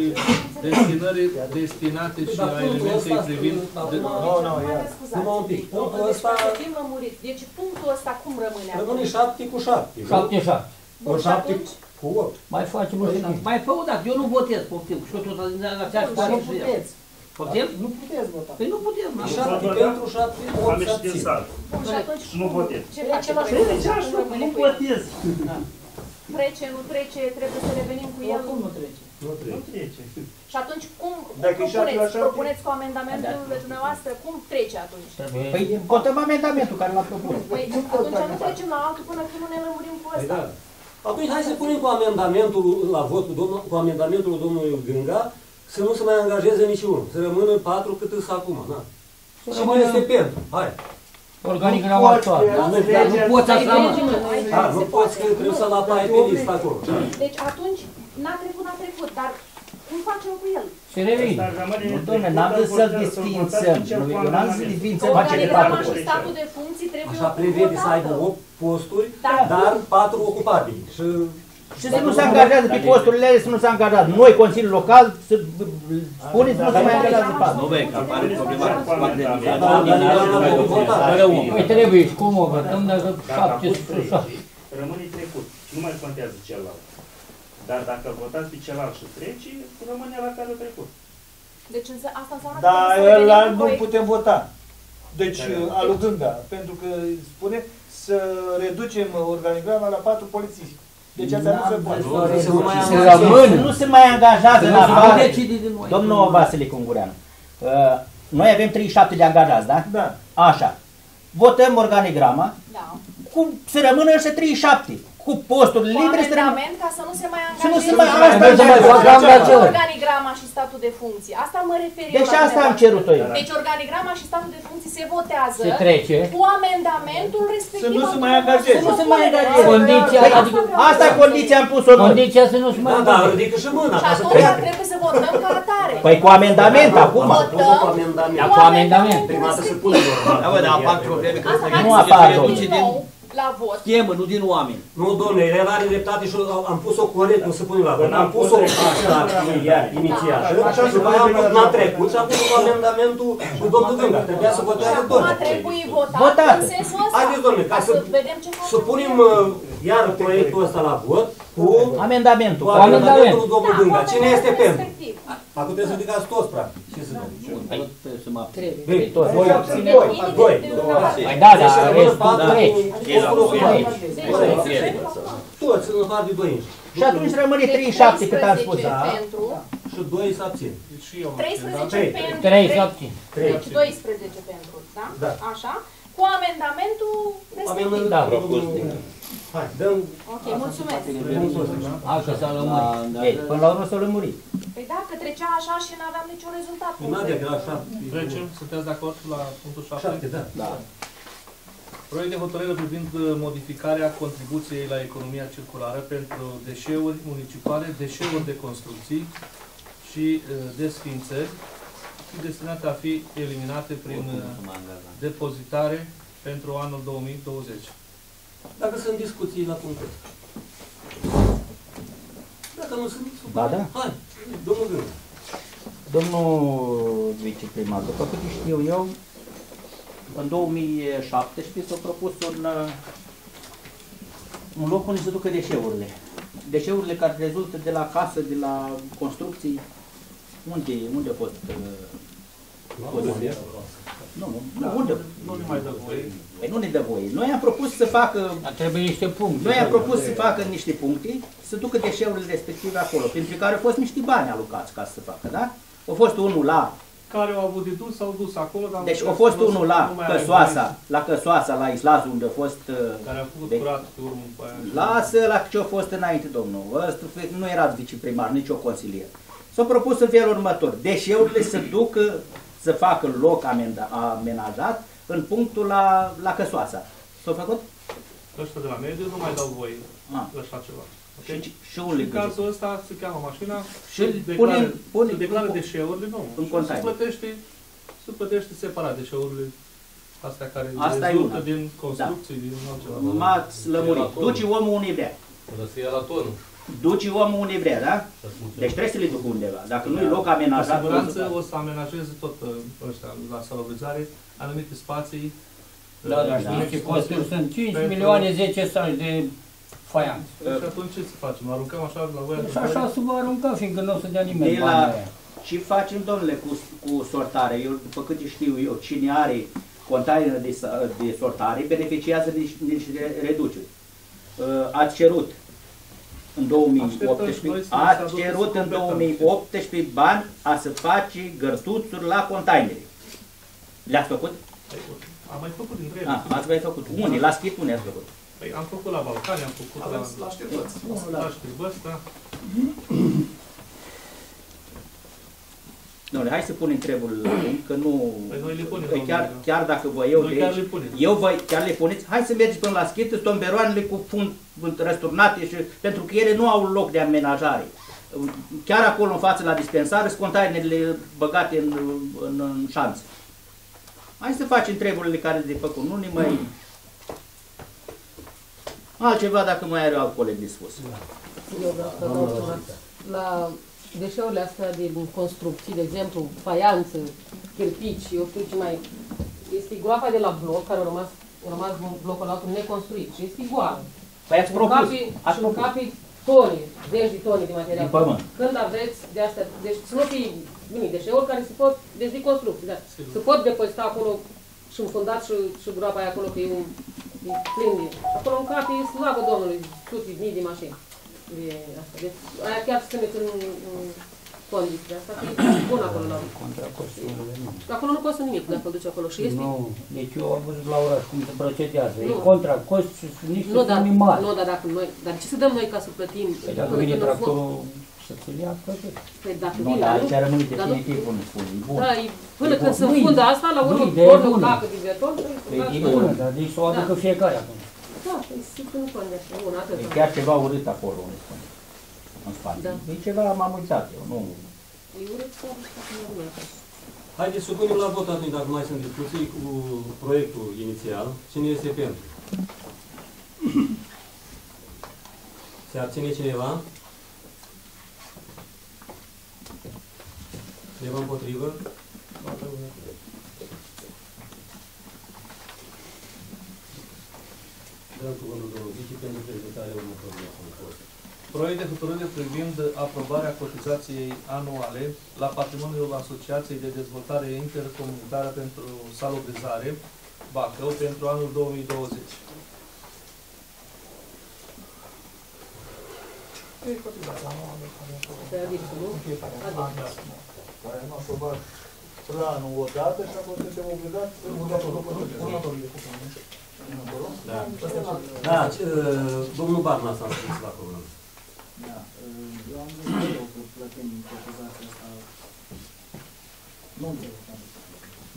destinării destinate și a elementei privind de, Nu, nu, Mai ia. mă scuzați Numai un un pic. pic. Punctul Deci, ăsta ca să fim lămuriți. Deci punctul ăsta cum rămâne acum? rămâne 7 cu 7. Șapte, șapte. Bun, și 7 atunci? cu 8. Mai facem o Mai fă o dată, eu nu votez, poftim. Și eu tot la aceeași Dar nu parte și eu. puteți. Poftim? Nu puteți vota. Păi nu putem. așa. 7 vota? pentru 7, Am 8 se ieșit din abțin. sală. Bun, și atunci Nu cum- votez. Ce face același proiectul? Deci așa, Cum rămâne nu cu el? votez. Trece, nu trece, trebuie să revenim cu el. Oricum nu trece. Nu Nu trebuie. trece. Și atunci cum Dacă e șapte la propuneți, șapte? propuneți cu amendamentul dumneavoastră, cum trece atunci? Păi votăm amendamentul care l-a propus. Păi Nu pot atunci dacă nu fac. trecem la altul până când nu ne lămurim cu Păi ăsta. da. Atunci hai să punem cu amendamentul la vot cu, domnul, cu amendamentul lui domnului Gânga să nu se mai angajeze niciunul. Să rămână 4 cât sunt acum. Na. Să Cine rămână- este pentru? Hai. Organic Nu la poți, actual. că Dar legea- nu poți așa, mă. Da, nu poți că trebuie să-l apai pe listă acolo. Deci atunci n-a trecut, n-a trecut, dar cum facem cu el? Se revine. Asta rămâne Nu, în domnule, trecut, n-am zis să-l votează, desfințăm. votați ce Nu, Eu cu n-am zis să amendament. desfințăm face de Organigrama patru și posturi. statul de funcții trebuie Așa prevede să aibă votată. 8 posturi, Da. dar 4 ocupabili. Și Și să nu se angajează pe posturile alea, să nu se angajează. Noi, Consiliul Local, să spuneți să nu se mai angajează pe Nu vei, că apare problema cu scoaterea din Da, da, da, da, da, da, da. Fără om. Păi trebuie și cum o votăm dacă Dacă a fost 7 trece, rămâne trecut. Și nu mai contează celălalt. Dar dacă votați pe celălalt și trece, rămâne la care a trecut. Deci înse- asta înseamnă că Dar trebuie să ăla revenim cu nu proiect. putem vota. Deci, Care? alugânda, pentru că spune să reducem organigrama la patru polițiști. Deci asta nu se poate. Să nu mai Să angajează. rămână. Nu se mai angajează în Nu afară. decide de noi. Domnul Vasile Congureanu, uh, noi avem 37 de angajați, da? Da. Așa. Votăm organigrama, Da. cu, să rămână ăștia 37. Cu posturi Cu libere să rămână. amendament ca să nu se mai Să nu se angajeze. mai- asta Trebuie să mai facă angajări. Organigrama și statul de funcții. Asta mă refer eu Deci la asta am dumneavoastră. cerut-o eu. Deci organigrama și statul de funcții se votează Se trece. cu amendamentul respectiv. Să nu al se mai dumneavoastră. angajeze. Să nu se mai angajeze. Condiția, Păi, adică Asta e condiția am pus-o noi. condiția să nu se mai Da, da, angajeze. ridică și mâna Și ca să atunci treacă. trebuie să votăm ca atare. Păi cu amendament acum. Pus-o cu amendament. Cu amendament. Prima dată se pune normal. Da, bă, dar apar probleme că Asta trebuie Nu dacă se apar, pune domnule. din nou la vot. schemă, nu din oameni. Nu, domnule, el are dreptate și am pus-o corect, nu se pune la vot. Am pus-o așa, inițial, inițial. Și după aia am pus la trecut și am pus cu amendamentul cu domnul Gânga. Trebuia să Și votează acum domnule. trebuie votat Votat. în sensul ăsta. Haideți, domnule, ca Ca să- să vedem ce facem. Să punem uh, iar proiectul ăsta la vot cu, Amendamentul. cu Cu amendament. amendamentul lui domnul Da, Gânga. cu Cine este amendamentul pentru? respectiv. Acum trebuie să ridicați toți, practic. Ce să dăm? Păi, trebuie să mă Trebuie. Bine, toți. Voi Doi. Doi. Păi da, Deci să dar rămână restul patru treci. posturi ocupate. Deci, Toți în afară de doi inși. Și atunci rămâne 37 cât am spus. 13 Da. pentru, Și doi se abțin. Deci și eu. 13 Trei. pentru, 3 și 8. deci 12 pentru, da? Da. Așa? Cu amendamentul respectiv. Amendament. Da. Hai, dăm Ok, mulțumesc. drumul toți. Așa s-a lămurit. Da, Ei, până la urmă s-a lămurit. Păi da, că trecea așa și nu aveam niciun rezultat. Cum Nadia, se- că era șapte. Trecem, sunteți de acord la punctul 7? Șapte, da. Da. Proiect de hotărâre privind uh, modificarea contribuției la economia circulară pentru deșeuri municipale, deșeuri de construcții și uh, desfințări și destinate a fi eliminate prin uh, depozitare pentru anul 2020. Dacă sunt discuții la punctul ăsta. Dacă nu sunt, Ba da. Hai, domnul Gânga. Domnul viceprimar, după cât știu eu, în 2017 s-a propus un, uh, un loc unde se ducă deșeurile. Deșeurile care rezultă de la casă, de la construcții. Unde, unde a fost? uh, pus? Nu, nu, unde? Nu ne mai dă voie. Păi nu ne dă voie. Noi am propus să facă Dar trebuie niște puncte. Noi am propus să facă niște puncte, să ducă deșeurile respective acolo, printre care au fost niște bani alocați ca să se facă, da? A fost unul la, Care au avut de dus, s-au dus acolo, dar deci nu- a fost nu- unul la nu mai avem Căsoasa, la Căsoasa, la Islazul, unde a fost... uh, voie, Care a făcut de- curat pe urmă pe aia. Lasă la ce a fost înainte, domnul. Ăsta fe- nu erați viceprimar, nici o consilier. S-a propus în felul următor. Deșeurile să ducă, să facă loc amenda, amenajat în punctul la, la Căsoasa. S-a făcut? Ăștia de la mediu nu mai dau voie Ah. de așa ceva. Ok? Și, și unde În cazul ăsta se cheamă mașina Și se declară, punem- punem- se declară deșeurile, nu. în și container. se plătește, se plătește separat deșeurile astea care Asta e rezultă una. din construcții, din altceva. M-ați lămurit. Duci omul unde vrea. O să ia la tonul. Duci omul unde vrea, da? Deci trebuie să le duc undeva. Dacă nu e loc Cu amenajat, siguranță o să amenajeze tot uh, ăștia la salubrizare anumite spații. Da, da, uh, știți ce expuse costuri sunt 5 pentru- milioane 10 saci de faianță. Și atunci ce să facem? Aruncăm așa la voia Și așa să vă aruncăm, fiindcă nu o să dea nimeni de banii la... aia. Și facem, domnule, cu, cu sortare. Eu, după câte știu eu, cine are container de, sa- de sortare, beneficiază de niște- niște reduceri. Uh, Ați cerut în Așteptăm și noi 2018, să ne se ați aducă cerut să în completăm. 2018 bani a să face gărtuțuri la containere. Le-ați făcut? Păi, Am mai făcut dintre ele. Ah, ați mai făcut. Unde? La schip unde ați făcut? Păi am făcut la Balcani, am făcut la... La știrbăți. La Știrbăți, da. <coughs> Domnule, hai să punem treburile la punct, că nu... Păi noi le punem, Păi domnule, chiar, da. chiar dacă vă eu Noi de chiar aici, le punem. eu vă, chiar le puneți, hai să mergeți până la schit, tomberoanele cu fund răsturnate și, pentru că ele nu au loc de amenajare. chiar acolo în față la dispensar, sunt containerele băgate în, în, în șanț. Hai să facem treburile care de făcut, nu ne mai... Altceva dacă mai are alt coleg de spus. Eu vreau să adaug ceva. La deșeurile astea din construcții, de exemplu, faianță, chirpici, eu știu ce mai... Este groapa de la bloc, care a rămas, a rămas blocul altul neconstruit și este goală. Păi ați propus, Încapi, ați și propus. încapi tone, zeci de tone de material. Din pământ. Când aveți de astea, deci să nu fie bine, deșeuri care se pot, deci de construcții, da. Se pot depozita acolo și în fundat și, și groapa aia acolo, că e un e plin de... Acolo în cap e slavă Domnului, sute mii de mașini. De asta. Deci aia chiar să țineți în, în condițiile astea, că e bun acolo la Contra costurile, nu. Acolo nu costă nimic dacă îl duci acolo și este... Nu, deci eu am văzut la oraș cum se procedează. E Nu. contra cost și sunt niște Nu, dar, sume mari. nu, dar dacă noi, dar ce să dăm noi ca să plătim? Păi dacă Până vine când nu- tractorul să ți-l ia, plătesc. Păi dacă Nu, vine, dar nu? aici rămâne Dar nu- definitiv, nu spun, e bun. Da, e- până E când bun. se Nu, înfundă e- asta, la nu, urmă ideea e pornul bună. dacă de beton, Păi, păi, e da, Bună, dar deci să o aducă Da. fiecare acum. Da, păi să țină cont de asta. Bun, atât. E chiar ceva urât acolo, unde spune. În spate. Da. E ceva, m-am uitat eu, nu... E urât să nu mai faci. Haideți să punem la vot atunci, dacă mai sunt discuții, cu proiectul inițial. Cine este pentru? Se abține cineva? Cineva împotrivă? Dăm cuvântul domnului Vici pentru prezentarea următorului concurs. Proiect de hotărâre privind aprobarea cotizației anuale la patrimoniul Asociației de Dezvoltare Intercomunitară pentru Salubrizare, Bacău, pentru anul 2020. E cotizația anuală care a fost Pe adicție, nu? în fiecare an. Adicție. Da. Care nu a aprobat planul odată și apoi suntem obligați să Următorul, următorul e cu planul. Da. Ăsta e cel- Da, ce- uh, domnul Barna s-a înscris la cuvânt. Da, eu am zis mereu că plătim cotizația asta. Nu vreau.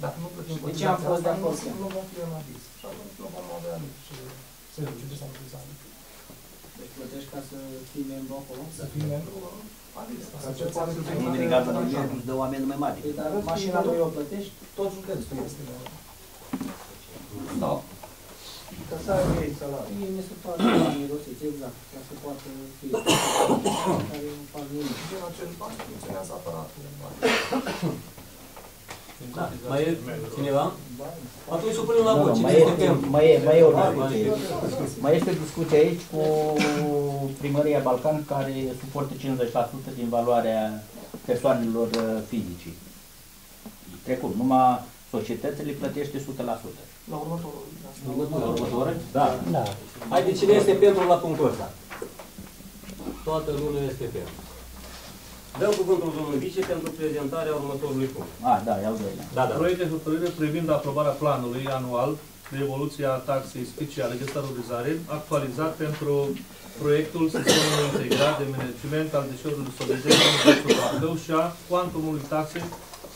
Dacă nu plătim De ce am cotizația fost de asta, acord? nu- nu vom fi în avis. Și atunci nu vom avea nici serviciu de salubrizare. Deci plătești ca să fii membru acolo? Să fii membru avis. Ca ce poate să fie Nu vine gata de membru, îți dă o amendă mai mare. Păi, dar mașina lui o plătești? Toți județul este membru. Da. Ca să aibă ei salariu. Ei ne sunt toate banii <coughs> rosiți, exact, ca să poată fi <coughs> care nu fac nimic. Din acel bani funcționează aparatul. <coughs> Da, mai e cineva? Atunci să punem la Nu, vot. nu, Cine mai este este, pentru? mai e, mai e o Da, discuție. Mai este o discuție aici cu primăria Balcan care suportă 50% din valoarea persoanelor uh, fizice. Trecut, numai societățile plătește 100%. La următorul. La următoare? Da. Da. Haide, cine este pentru la punctul ăsta? Toată lumea este pentru. Dăm cuvântul domnului Vice pentru prezentarea următorului punct. Ah, da, iau doilea. Da, da. Proiect de hotărâre privind aprobarea planului anual de evoluție a taxei speciale de salubrizare, actualizat pentru proiectul Sistemului Integrat de Management al Deșeurilor Solide din județul Bacău și a cuantumului taxe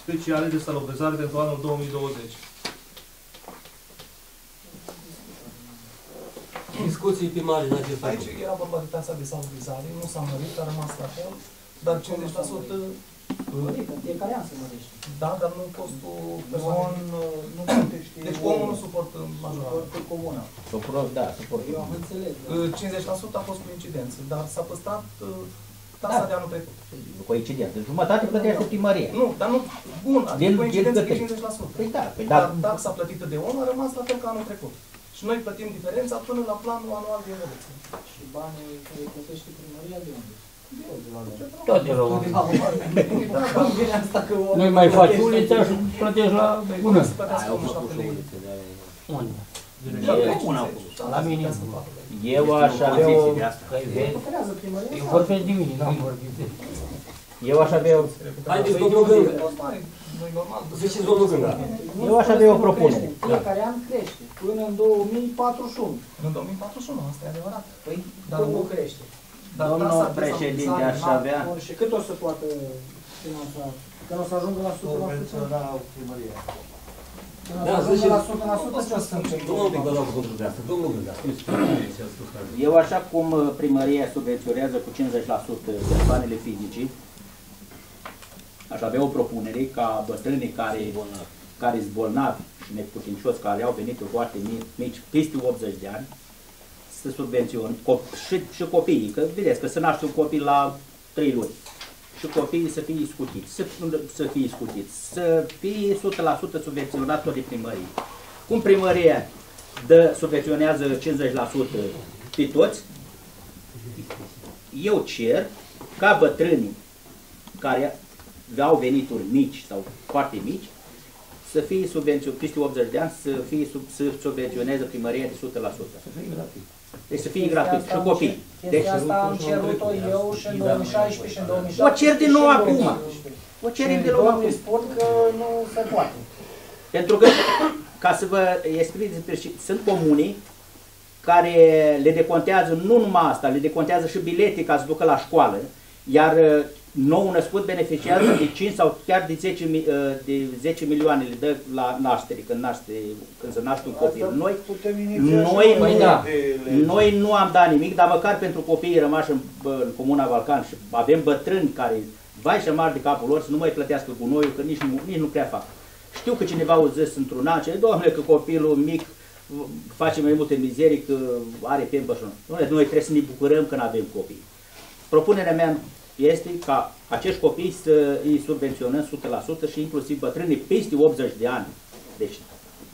speciale de salubrizare pentru anul 2020. Discuții pe marginea acestui Aici punct. era vorba de taxa de salubrizare, nu s-a mărit, a rămas la fel, dar 50% Mărită, în fiecare an se mărește. da, dar nu costul Nu, persoanei. nu plătești Deci omul nu suportă majorare. suportă comuna. Suport, da, suport. Eu am înțeles, da. Uh, 50% a fost cu incidență, dar s-a păstrat uh, taxa Da. de anul trecut. Coincidență. Jumătate plătește primăria. Nu, dar nu, bun, adică Din- cu din incidență câte? e 50%. Păi da, păi Dar da. taxa plătită de om a rămas la fel ca anul trecut. Și noi plătim diferența până la planul anual de evoluție. Și banii care îi plătește primăria de unde? Tot de rău. Da, bine asta că omul <laughs> Nu-i mai faci plătește ulița și plătești la bună. Să plătească omul 7 lei. Unde? Da, La mine. Eu aș avea o, Că-i vezi. Lucrează primăria Eu sau? vorbesc de mine, n-am vorbit de eu aș avea, o- Haideți, domnul Gânga. Nu-i normal. Ziceți, domnul Gânga. eu aș avea o propunere. Fiecare an crește, până în 2041. În 2041, asta e adevărat. Păi, Dar dar nu nu- crește. Dar Domnul taxa de președinte, salubrizare, aș na, avea, Bun, și cât o să poată finanța? Că nu o să ajungă la 100%? Subvenționa primăria. Da, Dacă zice- la 100% ce o să întâmple? Domnul un pic vă dau cuvântul de asta. Domnul Gânda, spuneți ce a spus care. Eu așa cum uh, primăria subvenționează cu 50% persoanele fizice, aș avea o propunere ca bătrânii care, care sunt bolnavi și neputincioși, care au venituri foarte mici, mici, peste 80 de ani, să subvenționăm și, și copiii, că vedeți că se naște un copil la 3 luni și copiii să fie scutiți, să, să fie scutiți, să fie 100% subvenționat tot de primărie. Cum primăria dă, subvenționează 50% pe toți, eu cer ca bătrânii care au venituri mici sau foarte mici, să fie subvenționați, peste 80 de ani, să fie sub, să subvenționeze primăria de 100%. Deci să fie gratuit și copii. Deci, Chestia asta am cerut-o eu și în 2016 și în 2017. O cer din nou și în acum. 2018. O cerem Și de nou domnii acum. spun că nu se poate. Pentru că, ca să vă explic despre ce, sunt comune care le decontează nu numai asta, le decontează și bilete ca să ducă la școală, iar uh, nou născut beneficiază de 5 sau chiar de 10, mi- uh, de 10 milioane le dă la naștere, când, naște, când se naște un copil. Noi, putem iniția și noi, noi nu, da. de lege. noi nu am dat nimic, dar măcar pentru copiii rămași în, bă, în Comuna Balcan și avem bătrâni care vai și mari de capul lor să nu mai plătească gunoiul, că nici nu, nici nu prea fac. Știu că cineva au zis într-un an, ce, domnule, că copilul mic face mai multe mizerii, că are pembă și nu. Domnule, noi trebuie să ne bucurăm că nu avem copii. Propunerea mea este ca acești copii să îi subvenționăm 100% și inclusiv bătrânii peste 80 de ani. Deci,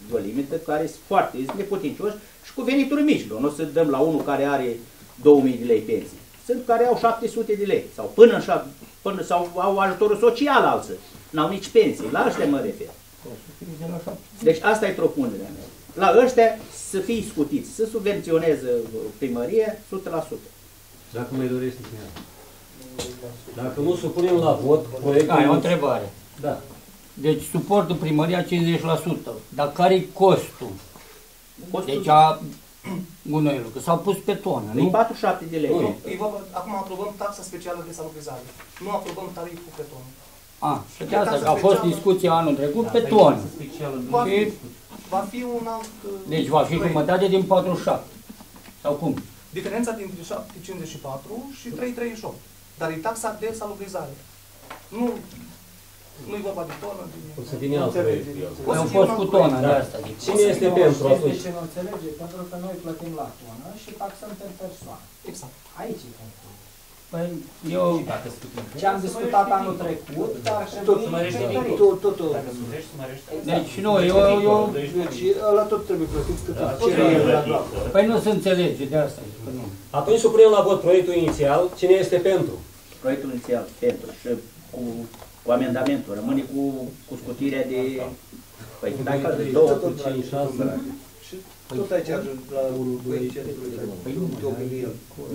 de o limită care sunt foarte sunt neputincioși și cu venituri mici. Nu o să dăm la unul care are 2000 de lei pensii. Sunt care au 700 de lei sau până, în șap- până sau au ajutorul social alții. N-au nici pensii. La ăștia mă refer. Deci asta e propunerea mea. La ăștia să fie scutiți, să subvenționeze primărie 100%. Dacă mai dorește cineva. Dacă nu supunem la vot proiectul... Da, e o întrebare. Da. Deci suportul primăria 50%. Dar care-i costul? Costul Deci a gunoiului, că s-au pus pe tonă, e nu? 47 de lei. Nu, e vorba, acum aprobăm taxa specială de salubrizare. Nu aprobăm tariful pe tonă. A, și de asta, că a fost discuția anul trecut pe tonă. Va fi, Și, va fi un alt... uh, deci va fi proiect. jumătate din 47. Sau cum? Diferența dintre 754 și 338. Dar e taxa de salubrizare. Nu, nu e vorba de tonă. De... O să vină altă Păi au fost cu tonă, de Da. asta zic. Cine este pentru atunci? Este ce nu înțelege, pentru că noi plătim la tonă și taxăm pe persoană. Exact. Aici e punctul. Păi eu... Ce am discutat anul trecut, ar Tot, trebui pe tot, totul. Deci nu, eu, eu... Deci ăla tot trebuie plătit cât Da, tot cere el, trebuie da. plătit. Păi nu se înțelege, de asta zic că nu. Atunci supunem la vot proiectul inițial. Cine este pentru? Proiectul inițial pentru și cu, cu amendamentul. Rămâne cu, cu scutirea de... Păi dacă două... 5, 6... Și tot aici ajung la coeficientului Păi de opinie.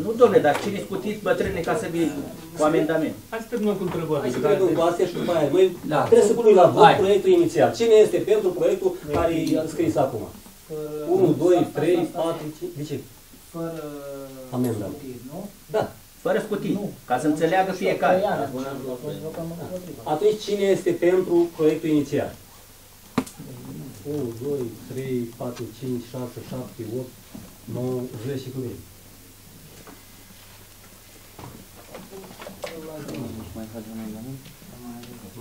Nu, domnule, dar cine scutiți bătrâne ca să vii cu amendament? Hai să terminăm cu întrebările. Hai să trecem cu astea și după aia. Noi Da. trebuie să punem la vot Hai. proiectul inițial. Cine este pentru proiectul care e scris acum? 1, 2, 3, 4, 5... De ce? Fără Amendament. scutiri, nu? Da. Fără scutiri, ca să înțeleagă fiecare. Păi, iarăși, atunci votăm împotriva. Atunci cine este pentru proiectul inițial? 1, 2, 3, 4, 5, 6, 7, 8, 9, 10 și cu mine.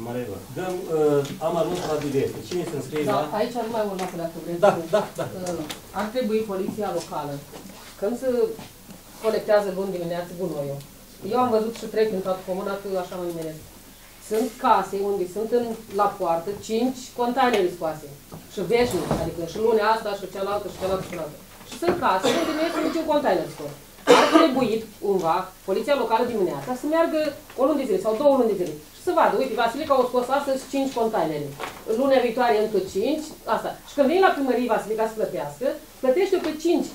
Mare rău. Dăm, uh, am ajuns la diverse. Cine se înscrie Da, la... aici nu mai urma să dacă vreți. Da, da, da. Uh, Ar trebui poliția locală, când se colectează luni dimineață gunoiul. Eu am văzut și trec în toată comuna că așa mă nimeresc. Sunt case unde sunt în, la poartă cinci containere scoase. Și veșnic, adică și lunea asta și cealaltă și cealaltă și cealaltă. Și sunt case unde nu este niciun container scos. Ar trebui cumva poliția locală dimineața să meargă o lună de zile sau două luni de zile și să vadă, uite, Vasilica au scos astăzi 5 containere, lunea viitoare încă 5, asta. Și când vine la primărie Vasilica să plătească, plătește pe 5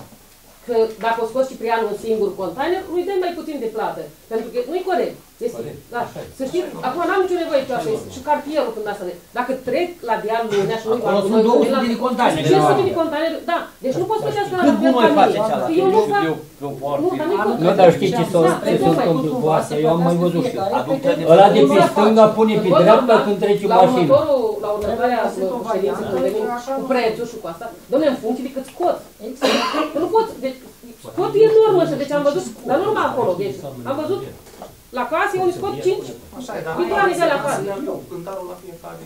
că dacă o scos Ciprian un singur container, îi dăm mai puțin de plată. Pentru că nu-i corect. Este, da. Să știți, acum n-am nicio nevoie cu asta. este Și cartierul când asta. Dacă trec la deal lunea și nu-i Acolo sunt 200 de containere. 500 de containere, da. Deci nu poți plătească la Cât la gunoi face familie. cealaltă? Eu nu fac... Eu, eu, Nu, dar nu-i corect. Nu, dar știi ce s-o Da, ce nu s-o mai întâmplă cum cu cumva asta? să Eu am mai plătească văzut și eu. fiecare Aduc pe de cât- Ăla de cum pe să stânga faci? pune pe Vă, dreapta la- când trece La mașina. următorul la următoarea Sunt o ședință, variantă, când venim așa cu nu- prețul și cu asta, domnule, în funcție de cât scot. Exact. Nu pot, deci, scotul e normă, ăsta, deci am văzut, dar nu numai acolo, deci, am văzut la casă, unii scot 5 Așa e, dar milioane de la casă. eu cântarul la fiecare.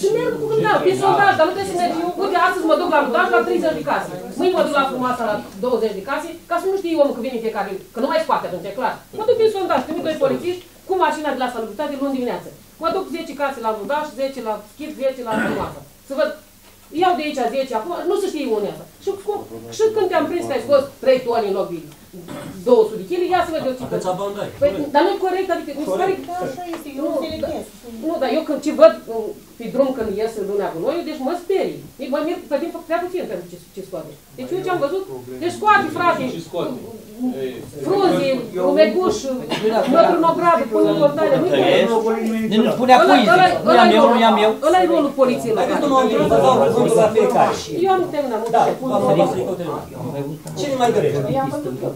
Și merg cu cântarul, pe sondaj, dar nu trebuie să mergi. Eu, uite, astăzi mă duc la ludaj la 30 de case. Mâine mă duc la frumoasa la 20 de case, ca să nu știe omul că vine în fiecare, că nu mai scoate atunci, e clar. Mă duc pe sondaj, trimit doi polițiști cu mașina de la salubritate luni dimineață. Mă duc 10 case la ludaj, 10 la schip, 10 la frumoasa. Să văd Iau de aici 10 acum, nu se știe unde asta. Și, cum, și când te-am prins că ai scos 3 toni în loc de 200 de kg, ia să văd eu ce Câți bani dai? Păi, dar nu e corect, adică mi se pare că... Așa este, eu Nu, nu înțeleg da. chestia. Nu, dar eu când ce văd uh, pe drum când ies în lunea gunoiul, deci mă sperii. Mă mir pe timp prea puțin pentru ce, ce scoate. Deci eu ce am văzut, deci scoate, frate, frunze, rumeguș, mătrunogradă, până în portare, nu Nu nu spunea cui zic. Nu i-am eu, nu i-am eu. Ăla e rolul poliției Haideți, locale. domnul Andrei, să dau cuvântul la fiecare. Eu am terminat, Da, mulțumesc. doamna Vasilică, o terminat. Cine mai dorește?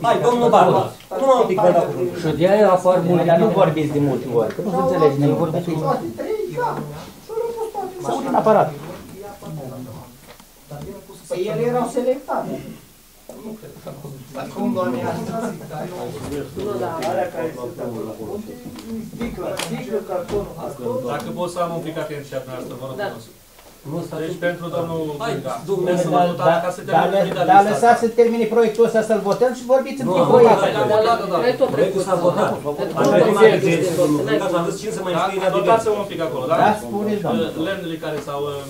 Hai, domnul Barba. Numai un pic vă dau cuvântul. Și de aia afară Bun, mult. dar nu vorbiți de multe ori, că nu se înțelege, ne vorbiți Toate trei, da. Și le-au pus toate să aud în aparat. Păi ele erau selectate. Dar cum doamne Nu, da. Alea care sunt acolo. Sticlă, sticlă, carton, carton. Dacă pot să am un pic atenția dumneavoastră, vă rog Da. frumos. Nu stați Deci pentru domnul Hai, Gânga, domnule, vreau să vă Dar votați ca să dar- terminăm dar imediat lăsați lista. să termine proiectul ăsta să-l votăm și vorbiți în Nu, timp. nu, Voi da, asta. da, Da, da, da, da. Proiectul Proiectul s-a votat. Pentru Așa că cum nu a există, zis domnul n-ai Gânga, am zis cine să mai Da, scrie la divers. notați-mă un pic acolo, da? Da, spuneți, doamne. Uh, Lemnele care s-au uh,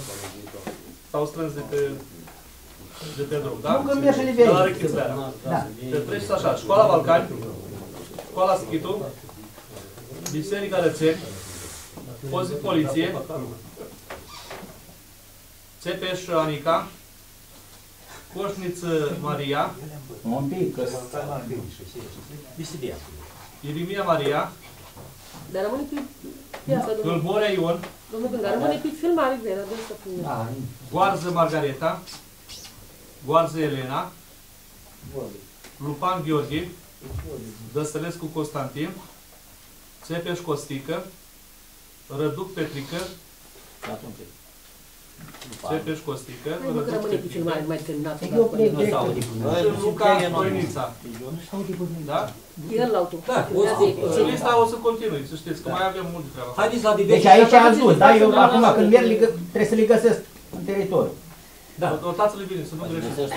s-au strâns de pe de pe drum, da? Nu, că merge De nivel. la Rechițleara. Da. Te treci așa, școala Balcani, școala Schitu, Biserica Rățeni, Pozi Poliție, Țepeș Anica, Coșniță Maria, Un pic, că Bisidia. Irimia Maria, Dar rămâne pe piața, domnul. Gâlborea Ion, Domnul Gânga, rămâne pe filmare de la dânsa până. Da, Goarză Margareta, Goarză Elena, Lupan Gheorghe, Dăsălescu Constantin, Țepeș Costică, Răduc Petrică, Țepeș Costică, Hai, mă, că Răduc rămâne pe Petrică filmare, mai terminat. Eu plec Nu direct. s-aude. și Luca Voinița. Da? El l-au tu. Da, Filmează o- ei. Și lista o să continui, să știți că mai avem mult de treabă. Haideți la divers. Deci aici am dus, da? Eu acum când merg, li gă- trebuie să le găsesc în teritoriu. Da. Notați-le bine, să nu greșeți.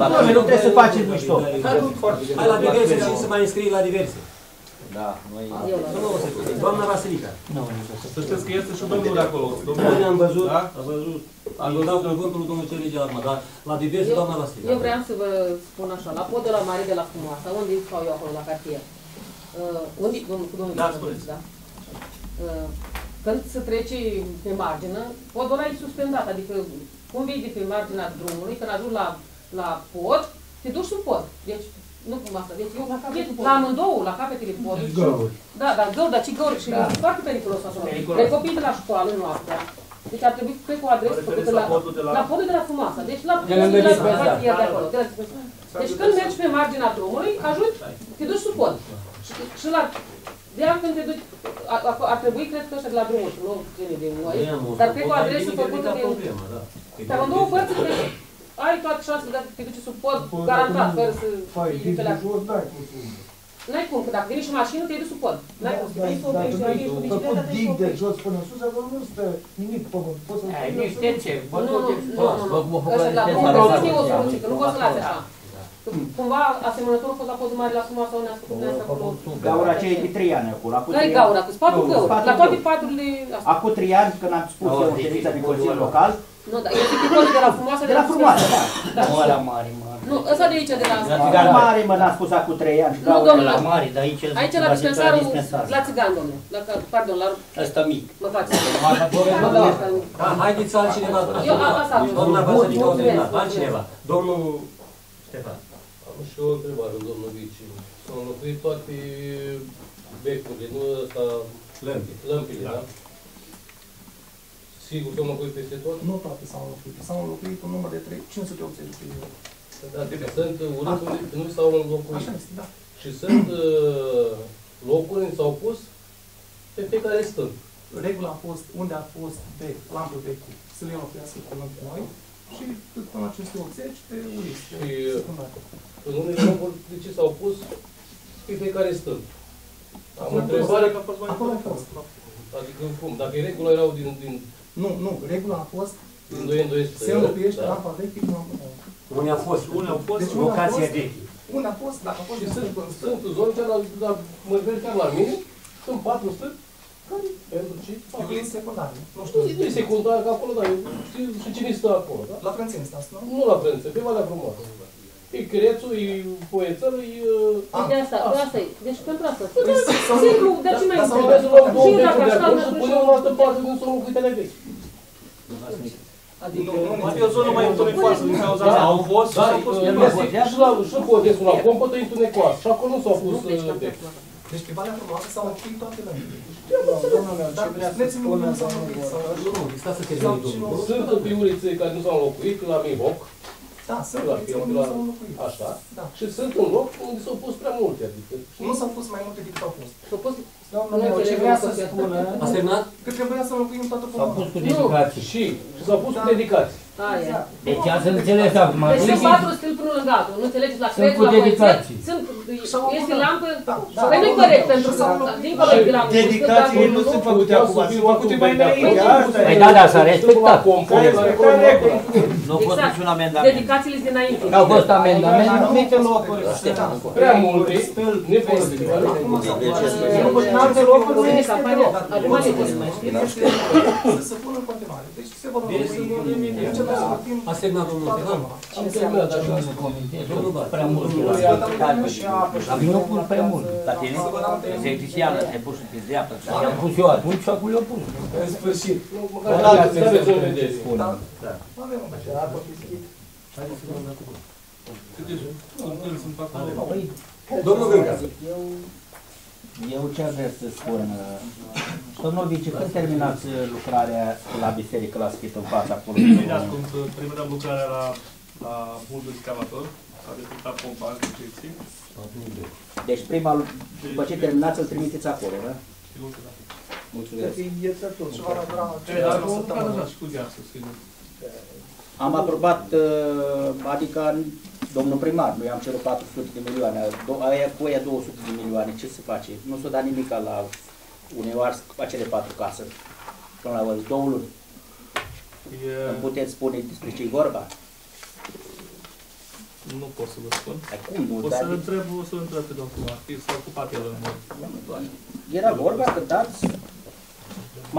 Doamne, nu trebuie să faceți mișto. Hai la diverse și să mai înscrie la diverse. Da, noi... Eu la- Nu, o secundă. Doamna Vasilica. Să știți că este și domnul de acolo. Noi am văzut, Da? am văzut, am dau cuvântul lui domnul Celege Arma, dar la diverse, Eu- doamna Vasilica. Eu vreau să vă spun așa, la podul la mare de la Frumoasa, unde stau eu acolo la cartier, uh, unde, domnul, cu domnul Da, Victor, spuneți. da? Uh, când se trece pe margină, podul ăla e suspendat, adică cum vii de pe marginea drumului, când ajungi la, la pod, te duci sub pod. Deci, nu cum asta, deci eu La la, capătul la amândouă, la capetele podului. Găuri. Da, da, găuri, dar ce găuri și da. e foarte periculos acolo. Periculos. De copii de la școală noastră. Deci ar trebui, cred, cu o adresă Vă făcută referiți la, la podul de la- la podul de la Frumoasa. Deci la De lângă de la dispensar. cartier de acolo. de la dispensar. Deci când mergi pe marginea drumului, ajungi, te duci sub pod. Și, și la de aia când te duci, ar, ar- ar trebui, cred că ăștia de la drumuri, nu cine de noi, dar cred că o adresă făcută de... Dar în două părți, cred că ai toate șansele de a te duce sub pod, garantat, fără să Păi, fii din pe de la... jos, dai cu sumă. N-ai cum, că dacă vine și mașină, te duci sub pod. N-ai cum să Dar vrei să oprești, dacă mai vine cu nu făcut bicicleta, te dig de oprești. jos până în sus, acolo nu stă nimic pământ. Poți să Ai, nici de ce? Bă, Nu, nu nu, te nu, spus. nu, Bă, nu. mă Ăsta făcut la de pod asta, trebuie să da, fie o da, soluție, că nu poți să lase da. așa. Că Cumva asemănător a fost la podul mare la frumoasă unde a făcut dumneavoastră acolo. Gaura aceea e de trei ani acolo. Acum Care trei gaura? ani- Cu patru Nu, găuri. patru La toate găuri. paturile astea. Acum trei ani, când am spus eu în ședința de Consiliul Local, Nu, dar eu zic că podul de la frumoasă de la frumoasă, da. Da, Nu la mare, mare. Nu, ăsta de aici, de la... La mare, mă, n-am spus acum trei ani. și Nu, gaura- domnule. La mare, dar aici Aici la dispensarul, la țigan, domnule. La, ca- pardon, la... Ăsta mic. Mă faci. Da, haideți altcineva. Eu, a- asta am Doamna spus. Vasilica, o Mulțumesc, terminat. mulțumesc. Altcineva. Domnul Ștefan. Am și o întrebare, domnul Vici. S-au înlocuit toate becurile, nu ăsta, Lămpi. lămpile, da? Sigur s-au înlocuit peste tot? Nu toate s-au înlocuit. S-au înlocuit un număr de 3, 583 de euro. Adică sunt urâți unde nu s-au înlocuit. Așa este, da. Și sunt uh, locuri unde s-au pus pe fiecare stâlp. regula a fost, unde a fost vechi, lampă vechi, să le înlocuiască cu lămpi noi și cât până la 580 pe uliț, Și, pe secundare. În unele locuri, de ce s-au pus pe fiecare stâlp? Am Acolo a întrebare fost. că a fost mai Acolo a interesant. fost. Adică cum? Dacă regula erau din, din, Nu, nu, regula a fost, din 2 în 2 se înlocuiește lampa veche cu lampă nouă. Unde a fost? Unde au fost Deci unde a Locația fost, veche. unde a fost, dacă a fost Și destul sunt, de sunt zone chiar la, la, mă refer chiar la mine, sunt patru stâlpi care, pentru ce? E uliț secundar, nu Nu știu. nu e secundar, că acolo, da, știu și cine stă acolo, da? La Frânțeni stați, nu? Nu la Frânță, pe Valea Frumoasă. E Crețul, e Poețăl, e... Deci de asta, de asta e. Deci pentru asta. Păi, să- Simplu, de ce mai Dar să Trebuie înțeleg? să luăm două Și dacă becuri de așa, acolo și atunci- punem în altă parte din solul cu tele vechi. Adică, poate e o zonă mai întunecoasă din cauza Da, asta. Au fost și Da, s-au pus e- pe este masă. și la și podesul la compătă e întunecoasă și acolo nu s-au pus Nu pleci uh, la vechi. plec. Deci pe Valea Frumoasă s-au închis toate lămpile. Domnul meu, Dar ce vrea să spuneți-mi spună unde s-au domnul închis. Bor? Nu, nu, stați să terminăm, domnul. Sunt pe ulițe care nu s-au înlocuit, la Mivoc, Da, sunt la ulițe Fion, unde la... s-au înlocuit. Așa. Da. Și sunt un loc unde s-au pus prea multe, adică... Nu s-au pus mai multe decât au fost. S-a pus Domnul Nu meu, ce înțeleg vrea cum să se- spună? Ați terminat? Că trebuia să înlocuim toată S-au pus problema. cu dedicații. Și, și s-au pus cu dedicații. Aia. Deci ați înțeles acum. Deci sunt nu patru stâlpuri unul lângă altul. Nu înțelegeți la Sunt creț, cu la poețel. dedicații. Sunt, Și-au este avut- lampă. Da, da. Păi nu-i corect pentru că, Și-au dincolo de la Dedicațiile nu sunt făcute acum, sunt făcute mai înainte. Asta Păi e. da, da, s-a respectat. Compune, S-a respectat regula. Nu a fost Exact. niciun amendament. Dedicațiile sunt dinainte. Au fost amendamente. În anumite locuri, Prea multe, nefolosite. Acum s-au în alte locuri nu este Campania, deloc. acum ne Este să se pună în continuare. Deci se vor înlocui. Începem să vorbim Ați terminat, domnul toată Tehan? lumea. Am terminat, dar Nu se comentez. Domnul Bar. Prea mult. Și apă și Dar nu pun prea mult. La tine? Electriciană, te pus pe dreapta. I-am pus eu atunci și acum le-au pus. În sfârșit. Măcar să aveți o vedere. Da. Avem un Haideți să luăm la cuvânt. Sunt acolo. Păi, Domnul Gânca. Eu, eu ce aș vrea să spun, domnul Vice, când terminați lucrarea la biserică, la schit în fața acolo? Imediat când terminăm lucrarea la, la bulbul excavator, s-a detectat pompa injecții. Deci prima, după ce terminați, îl trimiteți acolo, da? Sigur că da. Mulțumesc. Și va dura E, dar o cu săptămână. așa și cu gheață, sigur. Am aprobat, uh, adică domnul primar, noi am cerut 400 de milioane, do- aia cu aia 200 de milioane, ce se face? Nu s-a dat nimic la unei ars acele patru case. Până la urmă, două luni. E, Îmi puteți spune despre ce e vorba? nu pot să vă spun. Dar cum nu? O Dar să întreb, o să întreb pe domnul primar, că s-a ocupat el în mod. era vorba că dați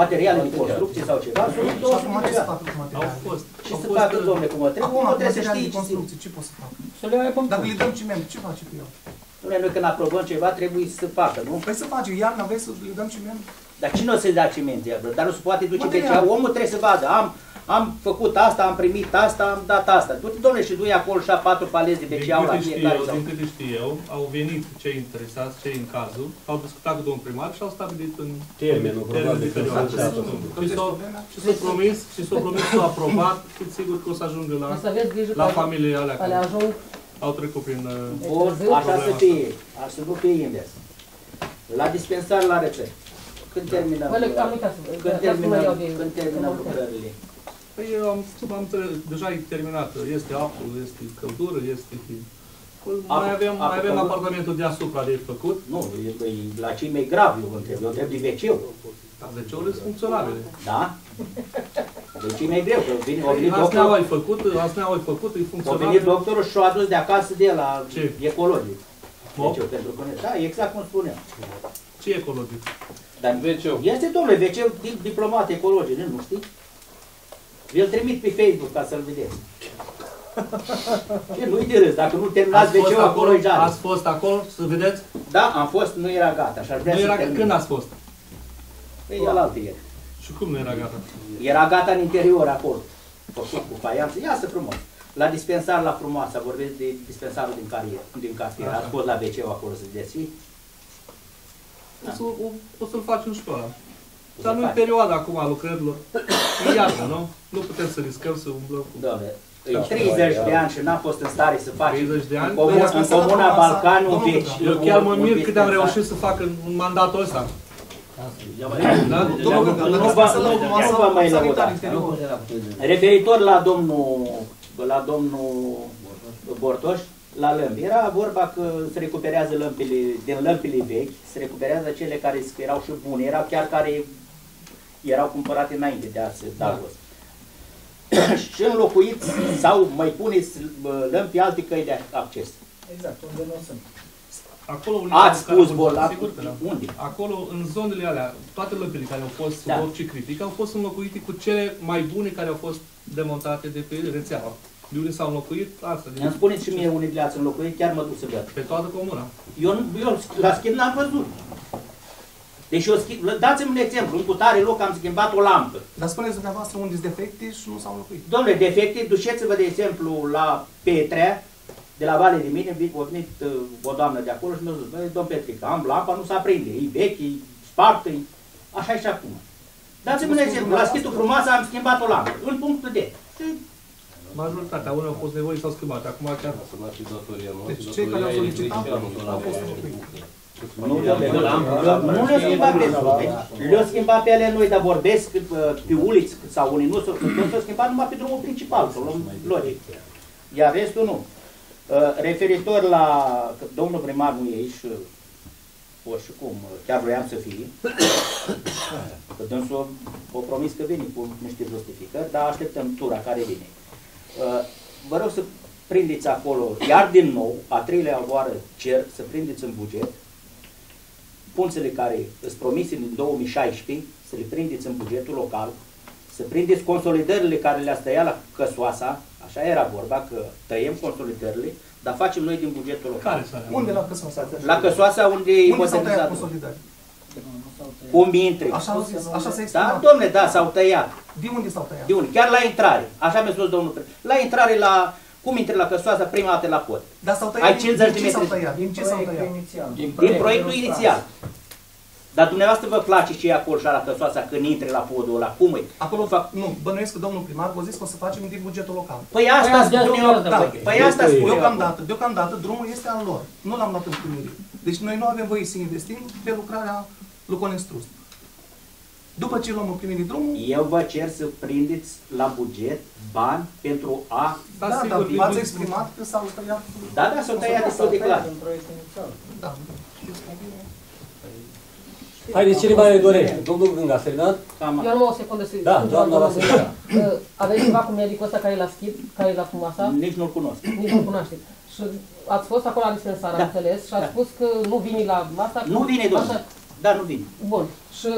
materiale de construcție sau ceva, sunt Și 200 acum de ce să milioane. fac cu Au materiale? fost. Ce au să fost, facă, uh, domnule, cum trebuie? Acum, Omul trebuie să materiale știe de ce construcție, ce pot să fac? Să le ai pe Dacă le dăm ciment, ce face cu el? Dom'le, noi când aprobăm ceva, trebuie să facă, nu? Păi să face, iarna vrei să le dăm ciment? Dar cine o să-i dea ciment? Dar nu se poate duce Material. BCA. Omul trebuie să vadă. Am, am făcut asta, am primit asta, am dat asta. Du-te, domnule, și du-i acolo și a patru palezi de Din BCA la câte știu fiecare. eu, Sau... din câte știu eu, au venit cei interesați, cei în cazul, au discutat cu domnul primar și au stabilit în Termenul, termen probabil, de că perioadă. s-a încheiat. Și s-au- Și s-au promis, și s-au promis, s-au aprobat, fiți sigur că o să ajungă la, O să aveți grijă la că familiile alea ale care ajung au trecut prin... uh, Bun, așa să problema fie. Așa să nu fie invers. La dispensar, la rețet. Când terminăm? Bă, le- am uitat să- Când vreau să mă terminăm, iau de- când terminăm lucrările? Păi eu am, am înțeles, deja e terminat, este apă, este căldură, este... Mai Apă- avem, apă mai avem căldură? apartamentul deasupra de făcut, Nu, e, e, la cei mai grav eu vă întreb. Eu întreb de wc dar zeceurile sunt funcționabile. Da? Deci e mai greu, că vine, a venit Asneaua doctorul, ai făcut, asneaua ai făcut, e a venit funcționabil. doctorul și a adus de acasă de la Ce? ecologic. Mop? Deci, pentru că, da, exact cum spuneam. Ce ecologic? Dar WC-ul. este, domnule, WC di- diplomat ecologic, nu știi? Vi-l trimit pe Facebook ca să-l vedeți. E, nu-i de râs, dacă nu terminați Ați fost WC-ul acolo, e jale. Ați fost acolo, să vedeți? Da, am fost, nu era gata și aș vrea Nu să era, termin. când ați fost? Păi, el altă ieri. Și cum nu era gata? Era gata în interior acolo. Făcut cu faianță, iasă frumos. La dispensar la frumoasă, vorbesc de dispensarul din cartier. Din cartier. Așa. Ați fost la wc acolo să vedeți. O, să, o, o să-l facem și pe ăla. O să Dar nu-i faci. perioada acum a lucrărilor. E iarnă, nu? Nu putem să riscăm să umblăm cu... Doamne, e 30 de ani și n-am fost în stare să fac 30 de ani? în, comun, în comuna Balcan un Eu veci. chiar mă Un mir cât am dispensar. reușit să fac în, în mandatul ăsta. Da? Domnul Gânga, Nu lăsați vă- să luăm nu masă vă mai sanitară lăudați. interior. Referitor la domnul, la domnul Bortoș, la lămpi. Era vorba că se recuperează lămpile, din lămpile vechi, se recuperează cele care erau și bune, erau chiar care erau cumpărate înainte de a se da Da. jos. <coughs> și înlocuiți sau mai puneți bă, lămpi alte căi de acces. Exact, unde nu sunt. Acolo unde Ați care spus, au bol, fost- la- sigur că da. unde? Acolo, în zonele alea, toate lămpile care au fost sub Da. orice critic, au fost înlocuite cu cele mai bune care au fost demontate de pe rețeaua. De unde s-au înlocuit, asta. De, Îmi spuneți și mie unde le-ați înlocuit, chiar mă duc să văd. pe toată comuna. Eu, nu- eu la schimb n-am văzut. Deci eu schimb, dați-mi un exemplu, în cutare loc am schimbat o lampă. Dar spuneți dumneavoastră unde sunt defecte și nu s-au înlocuit. Domnule, defecte, duceți-vă de exemplu la Petrea, de la Vale de Mine, vi- a venit uh, o doamnă de acolo și mi-a zis, băi, domn Petrica, am lampa, nu se aprinde, e veche, e spartă, e... așa e și acum. Dați-mi un exemplu, la schitul frumoasă am schimbat o lampă, în punctul D. Majoritatea, unele au fost nevoi, s-au schimbat. Acum chiar... Deci cei care au solicitat au fost înlocuiți. Nu, domnule, nu le-au schimbat pe noi. Le-au schimbat pe ele noi, dar vorbesc uh, pe uliți sau unii nu, s-au s-au schimbat numai pe drumul principal, sau luăm logic. Iar restul nu. Uh, Referitor la, că domnul primar nu e aici, uh, o și cum, uh, chiar vroiam să fie, <coughs> că dânsul o promis că vine cu niște justificări, dar așteptăm tura care vine. Uh, Vă rog să prindeți acolo, iar din nou, a treilea oară cer să prindeți în buget punțele care îți promise din 2016, să le prindeți în bugetul local, să prindeți consolidările care le-ați tăiat la Căsoasa, așa era vorba, că tăiem consolidările, dar facem noi din bugetul local. Care să Unde la Căsoasa? La Căsoasa unde e Unde s-au tăiat modernizat. consolidări? Cum intre. Așa au zis, așa se Da, exprimat. domne, da, s-au tăiat. De unde s-au tăiat? De unde? Chiar la intrare. Așa mi-a spus domnul pre- La intrare la... Cum intri la Căsoasa prima dată la pod? Dar s-au tăiat Ai din- 50 de din ce s-au metri. tăiat? Din ce s-au tăiat? Din proiectul inițial. Dar dumneavoastră vă place ce e acolo și la Căsoasa când intri la podul ăla? Cum e? Acolo fac, nu, bănuiesc că domnul primar v-a zis că o să facem din bugetul local. Păi asta spun eu. Da, Păi asta spun eu. Deocamdată, deocamdată drumul este al lor. Nu l-am luat în primire. Deci noi nu avem voie să investim pe lucrarea lui Collins Trust. După ce luăm în primire drumul, Eu vă cer să prindeți la buget bani pentru a... da, da, dar v-ați exprimat că s-au tăiat... Da, da, s-au tăiat destul de clar. Da. Haideți, cine mai dorește? Domnul Gânga, s-a terminat? Eu am o secundă să Da, să doamna doamna Vasilica. Uh, Aveți ceva cu medicul ăsta care e la schip, care e la frumoasa? Nici nu-l cunosc. Nici nu-l cunoașteți. Și ați fost acolo la dispensar, am Da. înțeles, și ați Da. spus că nu vine la asta. Nu vine, domnule. Așa. Da, nu vine. Bun. Și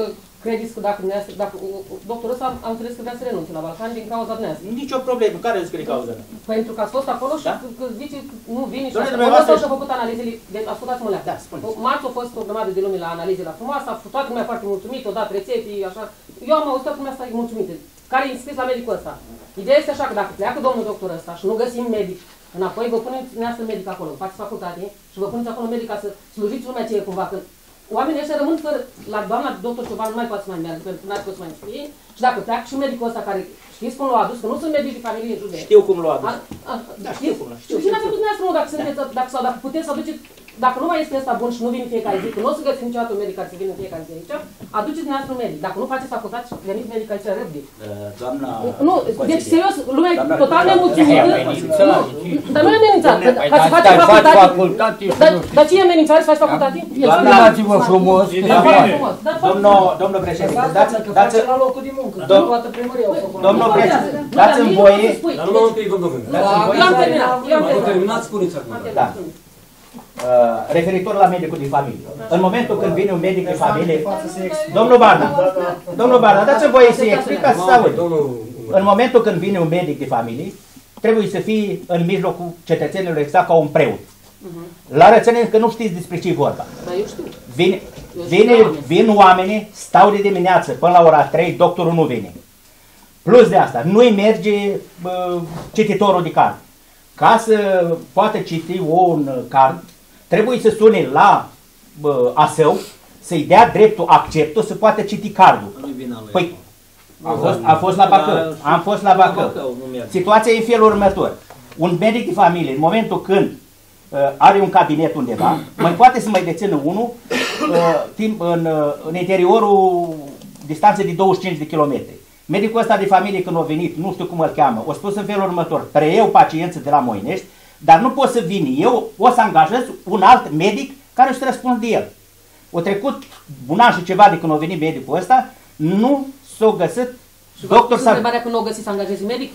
credeți că dacă dumneavoastră, dacă uh, doctorul ăsta am înțeles că vrea să renunțe la Balcan din cauza dumneavoastră. Nici o problemă. Care îți scrie cauza? Pentru că ați fost acolo și Da. că, că zice că nu vine și Domnule, așa. dumneavoastră- Domnul și-a făcut analizele, de, ascultați-mă la Da, spuneți. Marți a fost o grămadă de lume la analize la frumoasă, a fost toată lumea foarte mulțumită, o dat rețete, așa. Eu am auzit că lumea asta e mulțumită. Care e înscris la medicul ăsta. Ideea este așa că dacă pleacă domnul doctor ăsta și nu găsim medic înapoi, vă puneți dumneavoastră medic acolo, faceți facultate și vă puneți acolo medic ca să slujiți lumea ce e cumva. Că oamenii ăștia rămân fără, la doamna doctor Cioban nu mai poate să mai meargă, pentru că n-ar poate să mai știe. Și dacă pleacă și medicul ăsta care știți cum l-a adus, că nu sunt medici de familie în județ. Știu cum l-a adus. A- a- Da, știți? știu cum l-a- știu, Și n-a știu, făcut dumneavoastră, mă, dacă sunteți, dacă, sau dacă puteți să aduceți, dacă nu mai este ăsta bun și nu vine fiecare zi, că nu o să găsim niciodată un medic care să vină în fiecare zi aici, aduceți dumneavoastră un medic. Dacă nu faceți facultate, veniți medic aici repede. Uh, Doamna... Nu, deci serios, lumea e Doamna total Răzvan, nemulțumită. ea e amenințată. Nu, Dar nu e amenințat. Dom'le, Ca păi să dar faci stai, faci facultate. facultate și Dar- nu știu. Dar ce e amenințare să faci facultate? El Doamne, spune- dați-vă frumos, că Da, se foarte poate. frumos. Dar foarte Domnul, domnul președinte, dați, că dați, face la locul de muncă. Dom- Toată primăria au făcut. domnul Nu președinte, contează. Nu, dați-mi dar nici nu voie, poți să spui. Dar numai un pic, domnul Gânga. dați-mi voie Eu am să- terminat. Eu am Am terminat. terminat, spuneți acum. Am Da. terminat. Uh, referitor la medicul de familie. În momentul când vine un medic de familie, domnul Barna, domnul Barna, dați-mi voie să-i explic ca să se audă. Domnul În momentul când vine un medic de familie, trebuie să fie în mijlocul cetățenilor exact ca un preot. La rățăneni că nu știți despre ce e vorba. Dar eu știu. Vine, Eu știu vine, oameni. vin oamenii, stau de dimineață până la ora 3, doctorul nu vine. Plus de asta, nu-i merge bă, cititorul de card. Ca să poată citi un card, trebuie să sune la bă, ASEU, să-i dea dreptul acceptul să poată citi cardul. Nu-i vina lui. Păi, a fost, a fost la Bacău. Am fost la Bacău. nu merge. Situația e în felul următor. Un medic de familie, în momentul când uh, are un cabinet undeva, <clears throat> mai poate să mai dețină unul uh, timp în, uh, în interiorul distanței de 25 de kilometri. Medicul ăsta de familie când a venit, nu știu cum îl cheamă, a spus în felul următor, preiau pacienții de la Moinești, dar nu pot să vin eu, o să angajez un alt medic care își răspunde de el. O trecut un an și ceva de când a venit medicul ăsta, nu s-a găsit Și doctor Doctor să... întrebarea când nu o găsiți să angajezi medic?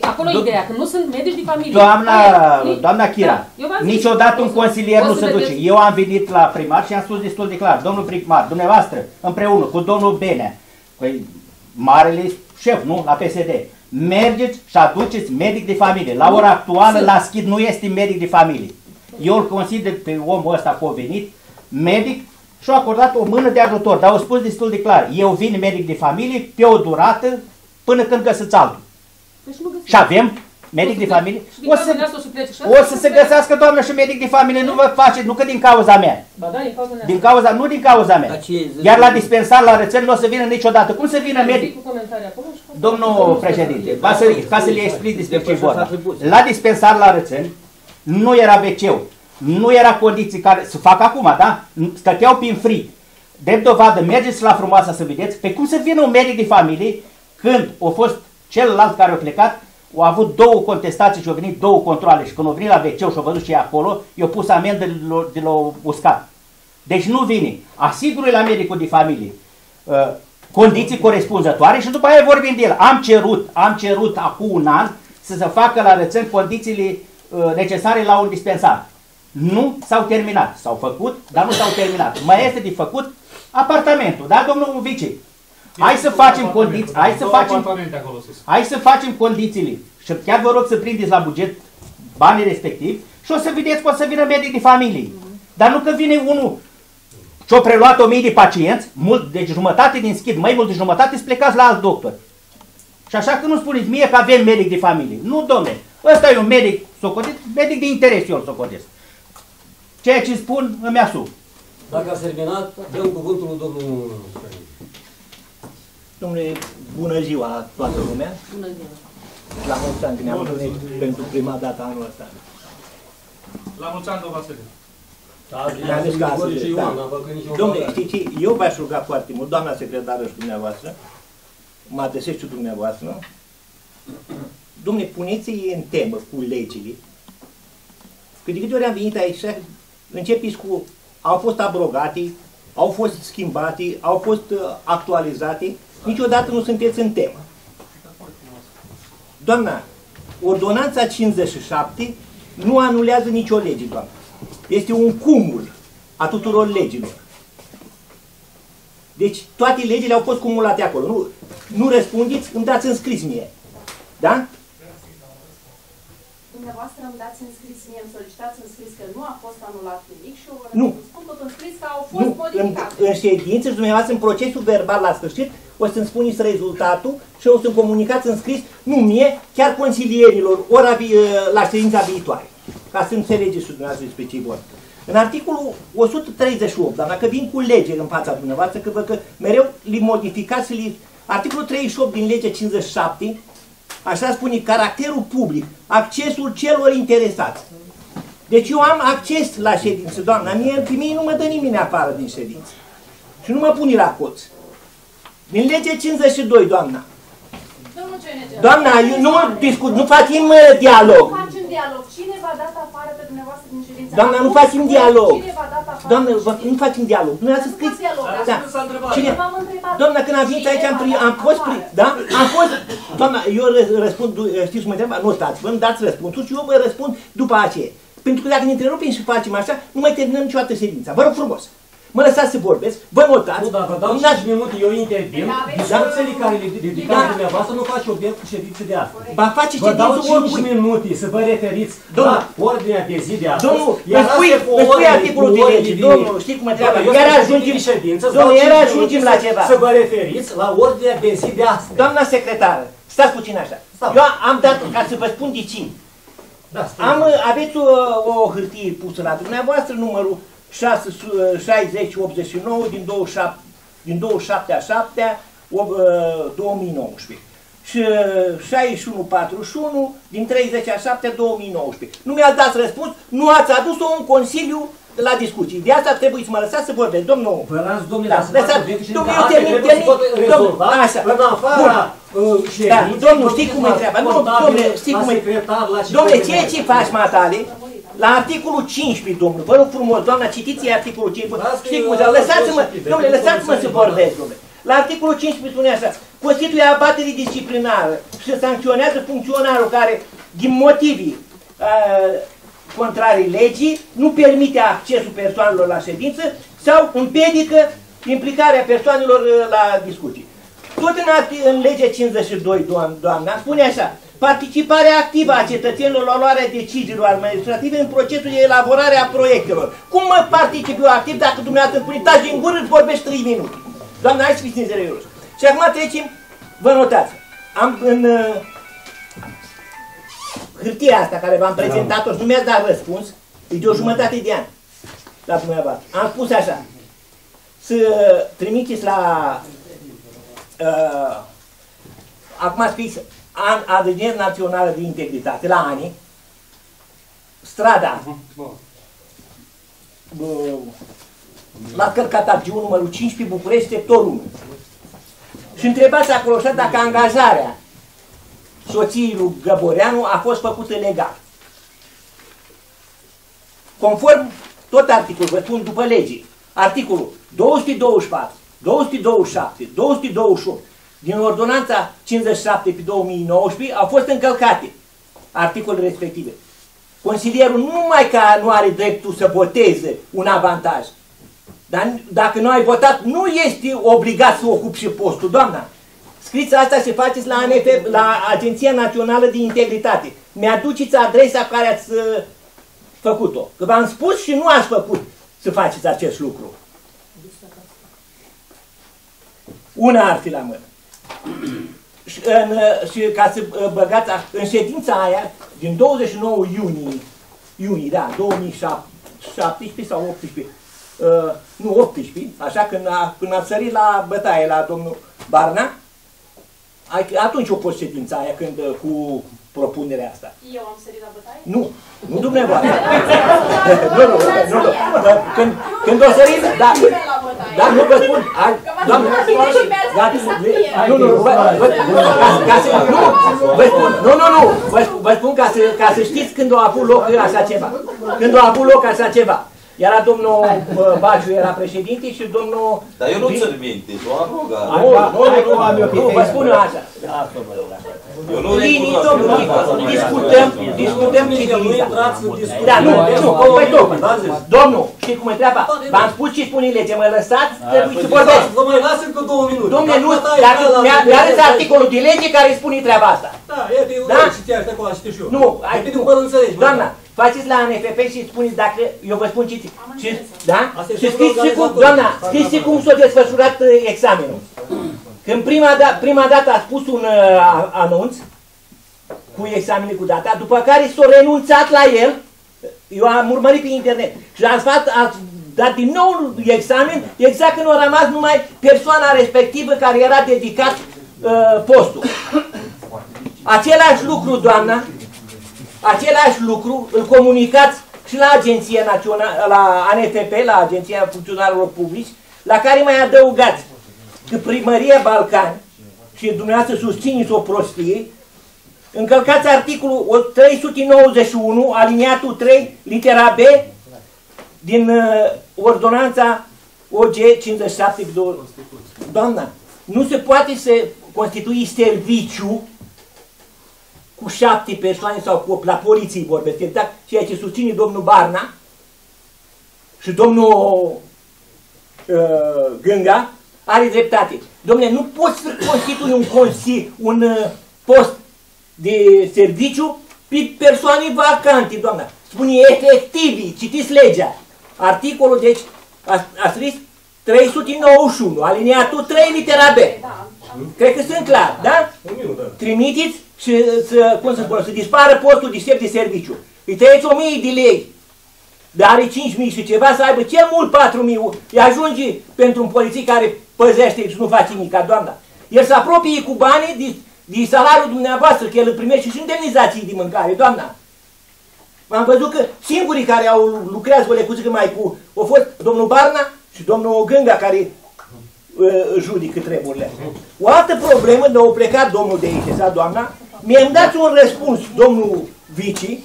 Acolo e Do- ideea, că nu sunt medici de familie. Doamna, Aia, doamna Chira, Da, eu v-am zis, niciodată o un să- consilier o nu să se duce. vedeți. Eu am venit la primar și am spus destul de clar, domnul primar, dumneavoastră, împreună cu domnul Benea, păi, marele șef, nu, la PSD, mergeți și aduceți medic de familie. La ora actuală, la schid nu este medic de familie. Eu îl consider pe omul ăsta cu venit medic și-a acordat o mână de ajutor, dar au spus destul de clar, eu vin medic de familie pe o durată până când găsiți altul. Deci nu găsiți. Și avem medic de familie. Și din O cauza să, dumneavoastră o să plece și o asta să și se plece. găsească, doamnă, și medic de familie, nu vă faceți, nu că din cauza mea. Ba da, din cauza mea. Din cauza, nu din cauza mea. Iar la dispensar, la rețel, nu o să vină niciodată. Cum să vină medic? Cu comentarii acolo și cu- Domnul președinte, ca să, ca să le explic despre ce vorba. La dispensar, la rețel, nu era wc nu era condiții care, să fac acum, da? Stăteau prin frig. De dovadă, mergeți la frumoasa să vedeți, pe cum să vină un medic de familie când a fost celălalt care a plecat, au avut două contestații și au venit două controle și când au venit la wc și au văzut ce e acolo, i-au pus amendă de la, de la uscat. Deci nu vine. Asigură la medicul de familie uh, condiții corespunzătoare și după aia vorbim de el. Am cerut, am cerut acum un an să se facă la rețel condițiile uh, necesare la un dispensar. Nu s-au terminat. S-au făcut, dar nu s-au terminat. Mai este de făcut apartamentul, da, domnul vice? Hai să facem condiții, hai să Două facem, apartamente acolo sus. hai să facem condițiile. Și chiar vă rog să prindeți la buget banii respectivi și o să vedeți că o să vină medic de familie. Dar nu că vine unul și-au preluat o mie de pacienți, mult, deci jumătate din schid, mai mult de jumătate, să plecați la alt doctor. Și așa că nu spuneți mie că avem medic de familie. Nu, domne, ăsta e un medic, socotit, medic de interes eu îl socotesc. Ceea ce spun, îmi asum. Dacă ați terminat, dăm cuvântul lui domnul Stănic. Domnule, bună ziua toată lumea. Bună ziua. La mulți ani că ne-am întâlnit pentru prima dată anul ăsta. La mulți ani, domnul Vasile. Mi-am zis că astăzi, și da. Ioana, vă că nici eu Domnule, nu- știți ce? Eu v-aș ruga foarte mult, doamna secretară și dumneavoastră, mă adresez și dumneavoastră, domnule, puneți-i în temă cu legile, că de câte ori am venit aici, începiți cu, au fost abrogate, au fost schimbate, au fost uh, actualizate, niciodată nu sunteți în temă. Doamna, ordonanța 57 nu anulează nicio lege, doamnă. Este un cumul a tuturor legilor. Deci toate legile au fost cumulate acolo. Nu, nu răspundeți, îmi dați înscris mie. Da? Dumneavoastră îmi dați înscris, mie îmi solicitați înscris că nu a fost anulat nimic și eu vă Nu. spun tot înscris că au fost Nu, în, modificate. în ședință și dumneavoastră în procesul verbal la sfârșit o să-mi spuneți rezultatul și o să-mi comunicați în scris, nu mie, chiar consilierilor, ora vi, la ședința viitoare. Ca să înțelegeți și dumneavoastră despre ce vor. În articolul 138, dar dacă vin cu lege în fața dumneavoastră, că văd că mereu li modificați, li... articolul 38 din legea 57, așa spune, caracterul public, accesul celor interesați. Deci eu am acces la ședință, doamna, mie, pe mine nu mă dă nimeni afară din ședință. Și nu mă pune la coț. Din legea 52, doamna. Domnul Cenegea, Doamna, eu nu discut, nu facem uh, dialog. Nu facem dialog. Cine v-a dat afară pe dumneavoastră din ședința? Doamna, nu Acum facem spune dialog. Cine v-a dat afară? Doamna, din vă, ședință? nu facem dialog. Dumneavoastră Nu scriți. fac dialog. Da. Cine? V-am întrebat. Doamna, când am venit aici, am, pri, am fost pri, da? Am fost, doamna, eu ră- răspund, du- știți cum mă întreba? Nu stați, vă dați răspunsul și eu vă răspund după aceea. Pentru că dacă ne întrerupem și facem așa, nu mai terminăm niciodată ședința. Vă rog frumos. Mă lăsați să vorbesc, vă notați. Nu, dacă dau îmi dați- 5 minute, eu intervin, Da, aveți- discuțiile care le Da. ridicați dumneavoastră nu face obiectul ședinței de astăzi. Ba face Vă dau ședință 5 oricui. minute să vă referiți Domnul. la ordinea de zi de astăzi. Domnul, iar îmi spui, astea cu îmi spui ordine, articolul cu de ordine lege. vine. Domnul, știi cum mă întreabă? Doamne, eu Iar sunt ajungem, de ședință, îți domnul, dau iar cinci ajungem minute la să- ceva. Să vă referiți la ordinea de zi de astăzi. Doamna secretară, stați puțin așa. Stau. Eu am dat, ca să vă spun de cine. Da, Am, aveți o, o hârtie pusă la dumneavoastră, numărul 6089 din 27, din 27 a 7 2019 și uh, 6141 din 30 a 7 2019. Nu mi-ați dat răspuns, nu ați adus-o în Consiliu la discuții. De asta trebuie să mă lăsați să vorbesc, domnul. Vă las, domnule, Da, dar să facă lăsați, obiecte și domnule, de eu alte termin, trebuie termin, să poată domnul, rezolva așa. În afara uh, Da, ședinței, domnul, știi cum e treaba? Nu, contabil, domnule, știi la cum e secretar, la ce Domnule, trebuie ceea ce mai- faci, matale, la articolul 15, domnule, vă rog frumos, doamna, citiți articolul 15, știi cum, dar lăsați-mă, domnule, lăsați-mă să vorbesc, domnule. La articolul 15 spune așa, constituie abatere disciplinară și sancționează funcționarul care, din motivii uh, contrarii legii, nu permite accesul persoanelor la ședință sau împiedică implicarea persoanelor uh, la discuții. Tot în, arti- în legea 52, doam, doamna, spune așa, participarea activă a cetățenilor la luarea deciziilor administrative în procesul de elaborare a proiectelor. Cum mă particip eu activ dacă dumneavoastră îmi spune, taci în gură, îți vorbești 3 minute. Doamna, hai să fiți sinceri Și acum trecem, vă notați, am în uh, hârtia asta care v-am prezentat-o și nu mi-ați dat răspuns, e de o jumătate de an la dumneavoastră. Am spus așa, să trimiteți la uh, acum ați scris an, Adăgeri Națională de Integritate, la ANI, strada, uh, la Cărcatagiu, numărul 15, București, sectorul 1. Și întrebați acolo așa dacă angajarea soției lui Găboreanu a fost făcută legal. Conform tot articolul, vă spun după lege, articolul 224, 227, 228 din ordonanța 57 pe 2019 au fost încălcate articolele respective. Consilierul nu numai că nu are dreptul să voteze un avantaj, dar dacă nu ai votat, nu este obligat să ocupi și postul, doamna. Scriți asta și faceți la, ANF, la Agenția Națională de Integritate. Mi-aduceți adresa care ați uh, făcut-o. Că v-am spus și nu ați făcut să faceți acest lucru. Una ar fi la mână. Și, în, uh, și ca să uh, băgați a- în ședința aia, din 29 iunie, iunie, da, 2017 sau 18, uh, nu 18, așa când a, când a sărit la bătaie la domnul Barna, ai- atunci a fost ședința aia când, uh, cu propunerea asta. Eu am sărit la bătaie? Nu, nu dumneavoastră. nu, nu, nu, nu. Când, când o sărit, da, da, nu vă spun, ai, doamne, da, nu, nu, vă, vă, ca, ca să, nu, vă spun, nu, nu, nu, vă, spun- vă spun ca să, ca să știți când a avut loc așa ceva. Când a avut loc așa ceva. Era domnul bă, Baciu era președinte și domnul... Dar eu nu țin minte, doar roga. Nu, nu, nu, nu, vă spun eu așa. Eu nu Linii, recunosc domnule, că- discutăm, discutăm civilizat. Da, nu, nu, păi tocmai. Domnul, știi cum e treaba? V-am spus ce spune legea, mă lăsați, trebuie să vorbesc. Vă mai las încă două minute. Domnule, nu, Dacă dacă bătaie, mi-a- da, la- mi-arăți articolul de lege care spune treaba asta. Da, e de Da? și ți asta acolo, știu și eu. Nu, ai, Depinde nu. cum îl înțelegi. bă. Doamna, faceți la NFP și spuneți dacă, eu vă spun citiți. Și, da? Asta e Și și știți și cum, organizatorul. doamna, știți și cum s-a desfășurat uh, examenul. Când prima, da, prima dată a spus un uh, a- anunț cu examenul cu data, după care s-a renunțat la el, eu am urmărit pe internet și ați, fac, ați dat din nou examen, exact când a rămas numai persoana respectivă care era dedicat uh, postul. Același lucru, doamna, același lucru îl comunicați și la Agenția Națională, la ANFP, la Agenția Funcționarilor Publici, la care mai adăugați că Primăria Balcan și dumneavoastră susțineți o prostie, încălcați articolul 391, aliniatul 3, litera B, din uh, ordonanța OG 57 Doamna, nu se poate să constitui serviciu cu șapte persoane sau cu opt, la poliție vorbesc, exact ceea ce susține domnul Barna și domnul uh, Gânga, are dreptate. Domnule, nu poți să constitui un, consi, un uh, post de serviciu pe persoane vacante, doamna. Spune efectivi, citiți legea. Articolul, deci, a, a scris 391, aliniatul 3, litera B. Cred că sunt clar, da? Trimiteți și să, cum să spun, să dispară postul de șef de serviciu. Îi tăieți 1000 de lei, dar are 5.000 și ceva, să aibă cel mult 4.000, îi ajunge pentru un polițist care păzește și nu face nimic, doamna. El se apropie cu banii de, de salariul dumneavoastră, că el îl primește și indemnizații de mâncare, doamna. Am văzut că singurii care au lucrat cu lecuțică mai cu au fost domnul Barna și domnul Gânga care uh, judică treburile. O altă problemă, de au plecat domnul de aici, sau doamna, mi-am dat un răspuns, domnul Vici,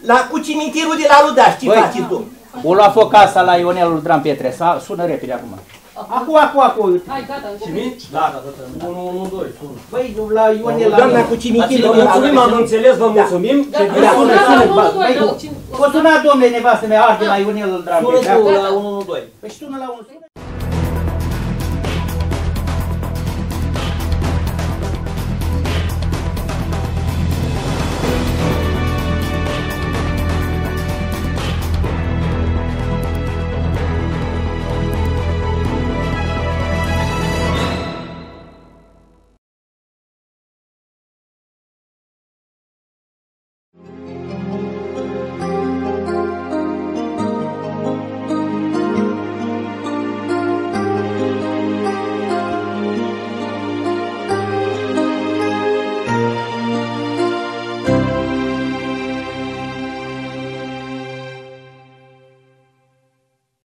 la cu cimitirul de la Ludaș, ce Băi, faceți, domnul? O lua foc casa la Ionelul Dram Pietre, sa, sună repede acum. Acu, acu, acu. Hai, gata, Și mie? Da, da, da. 1, 1, 2, sună. Băi, nu la Ionel la Doamna mine. cu Vă cimitirul de la mulțumim, am înțeles, vă mulțumim. Da, Și da, bine, da, sună, da, sună, da, ba- da, Băi, da, o suna domnule nevastă mea, arde la Ionel Dram Sună Pietre. tu la 1, 1, 2. Păi sună la unul.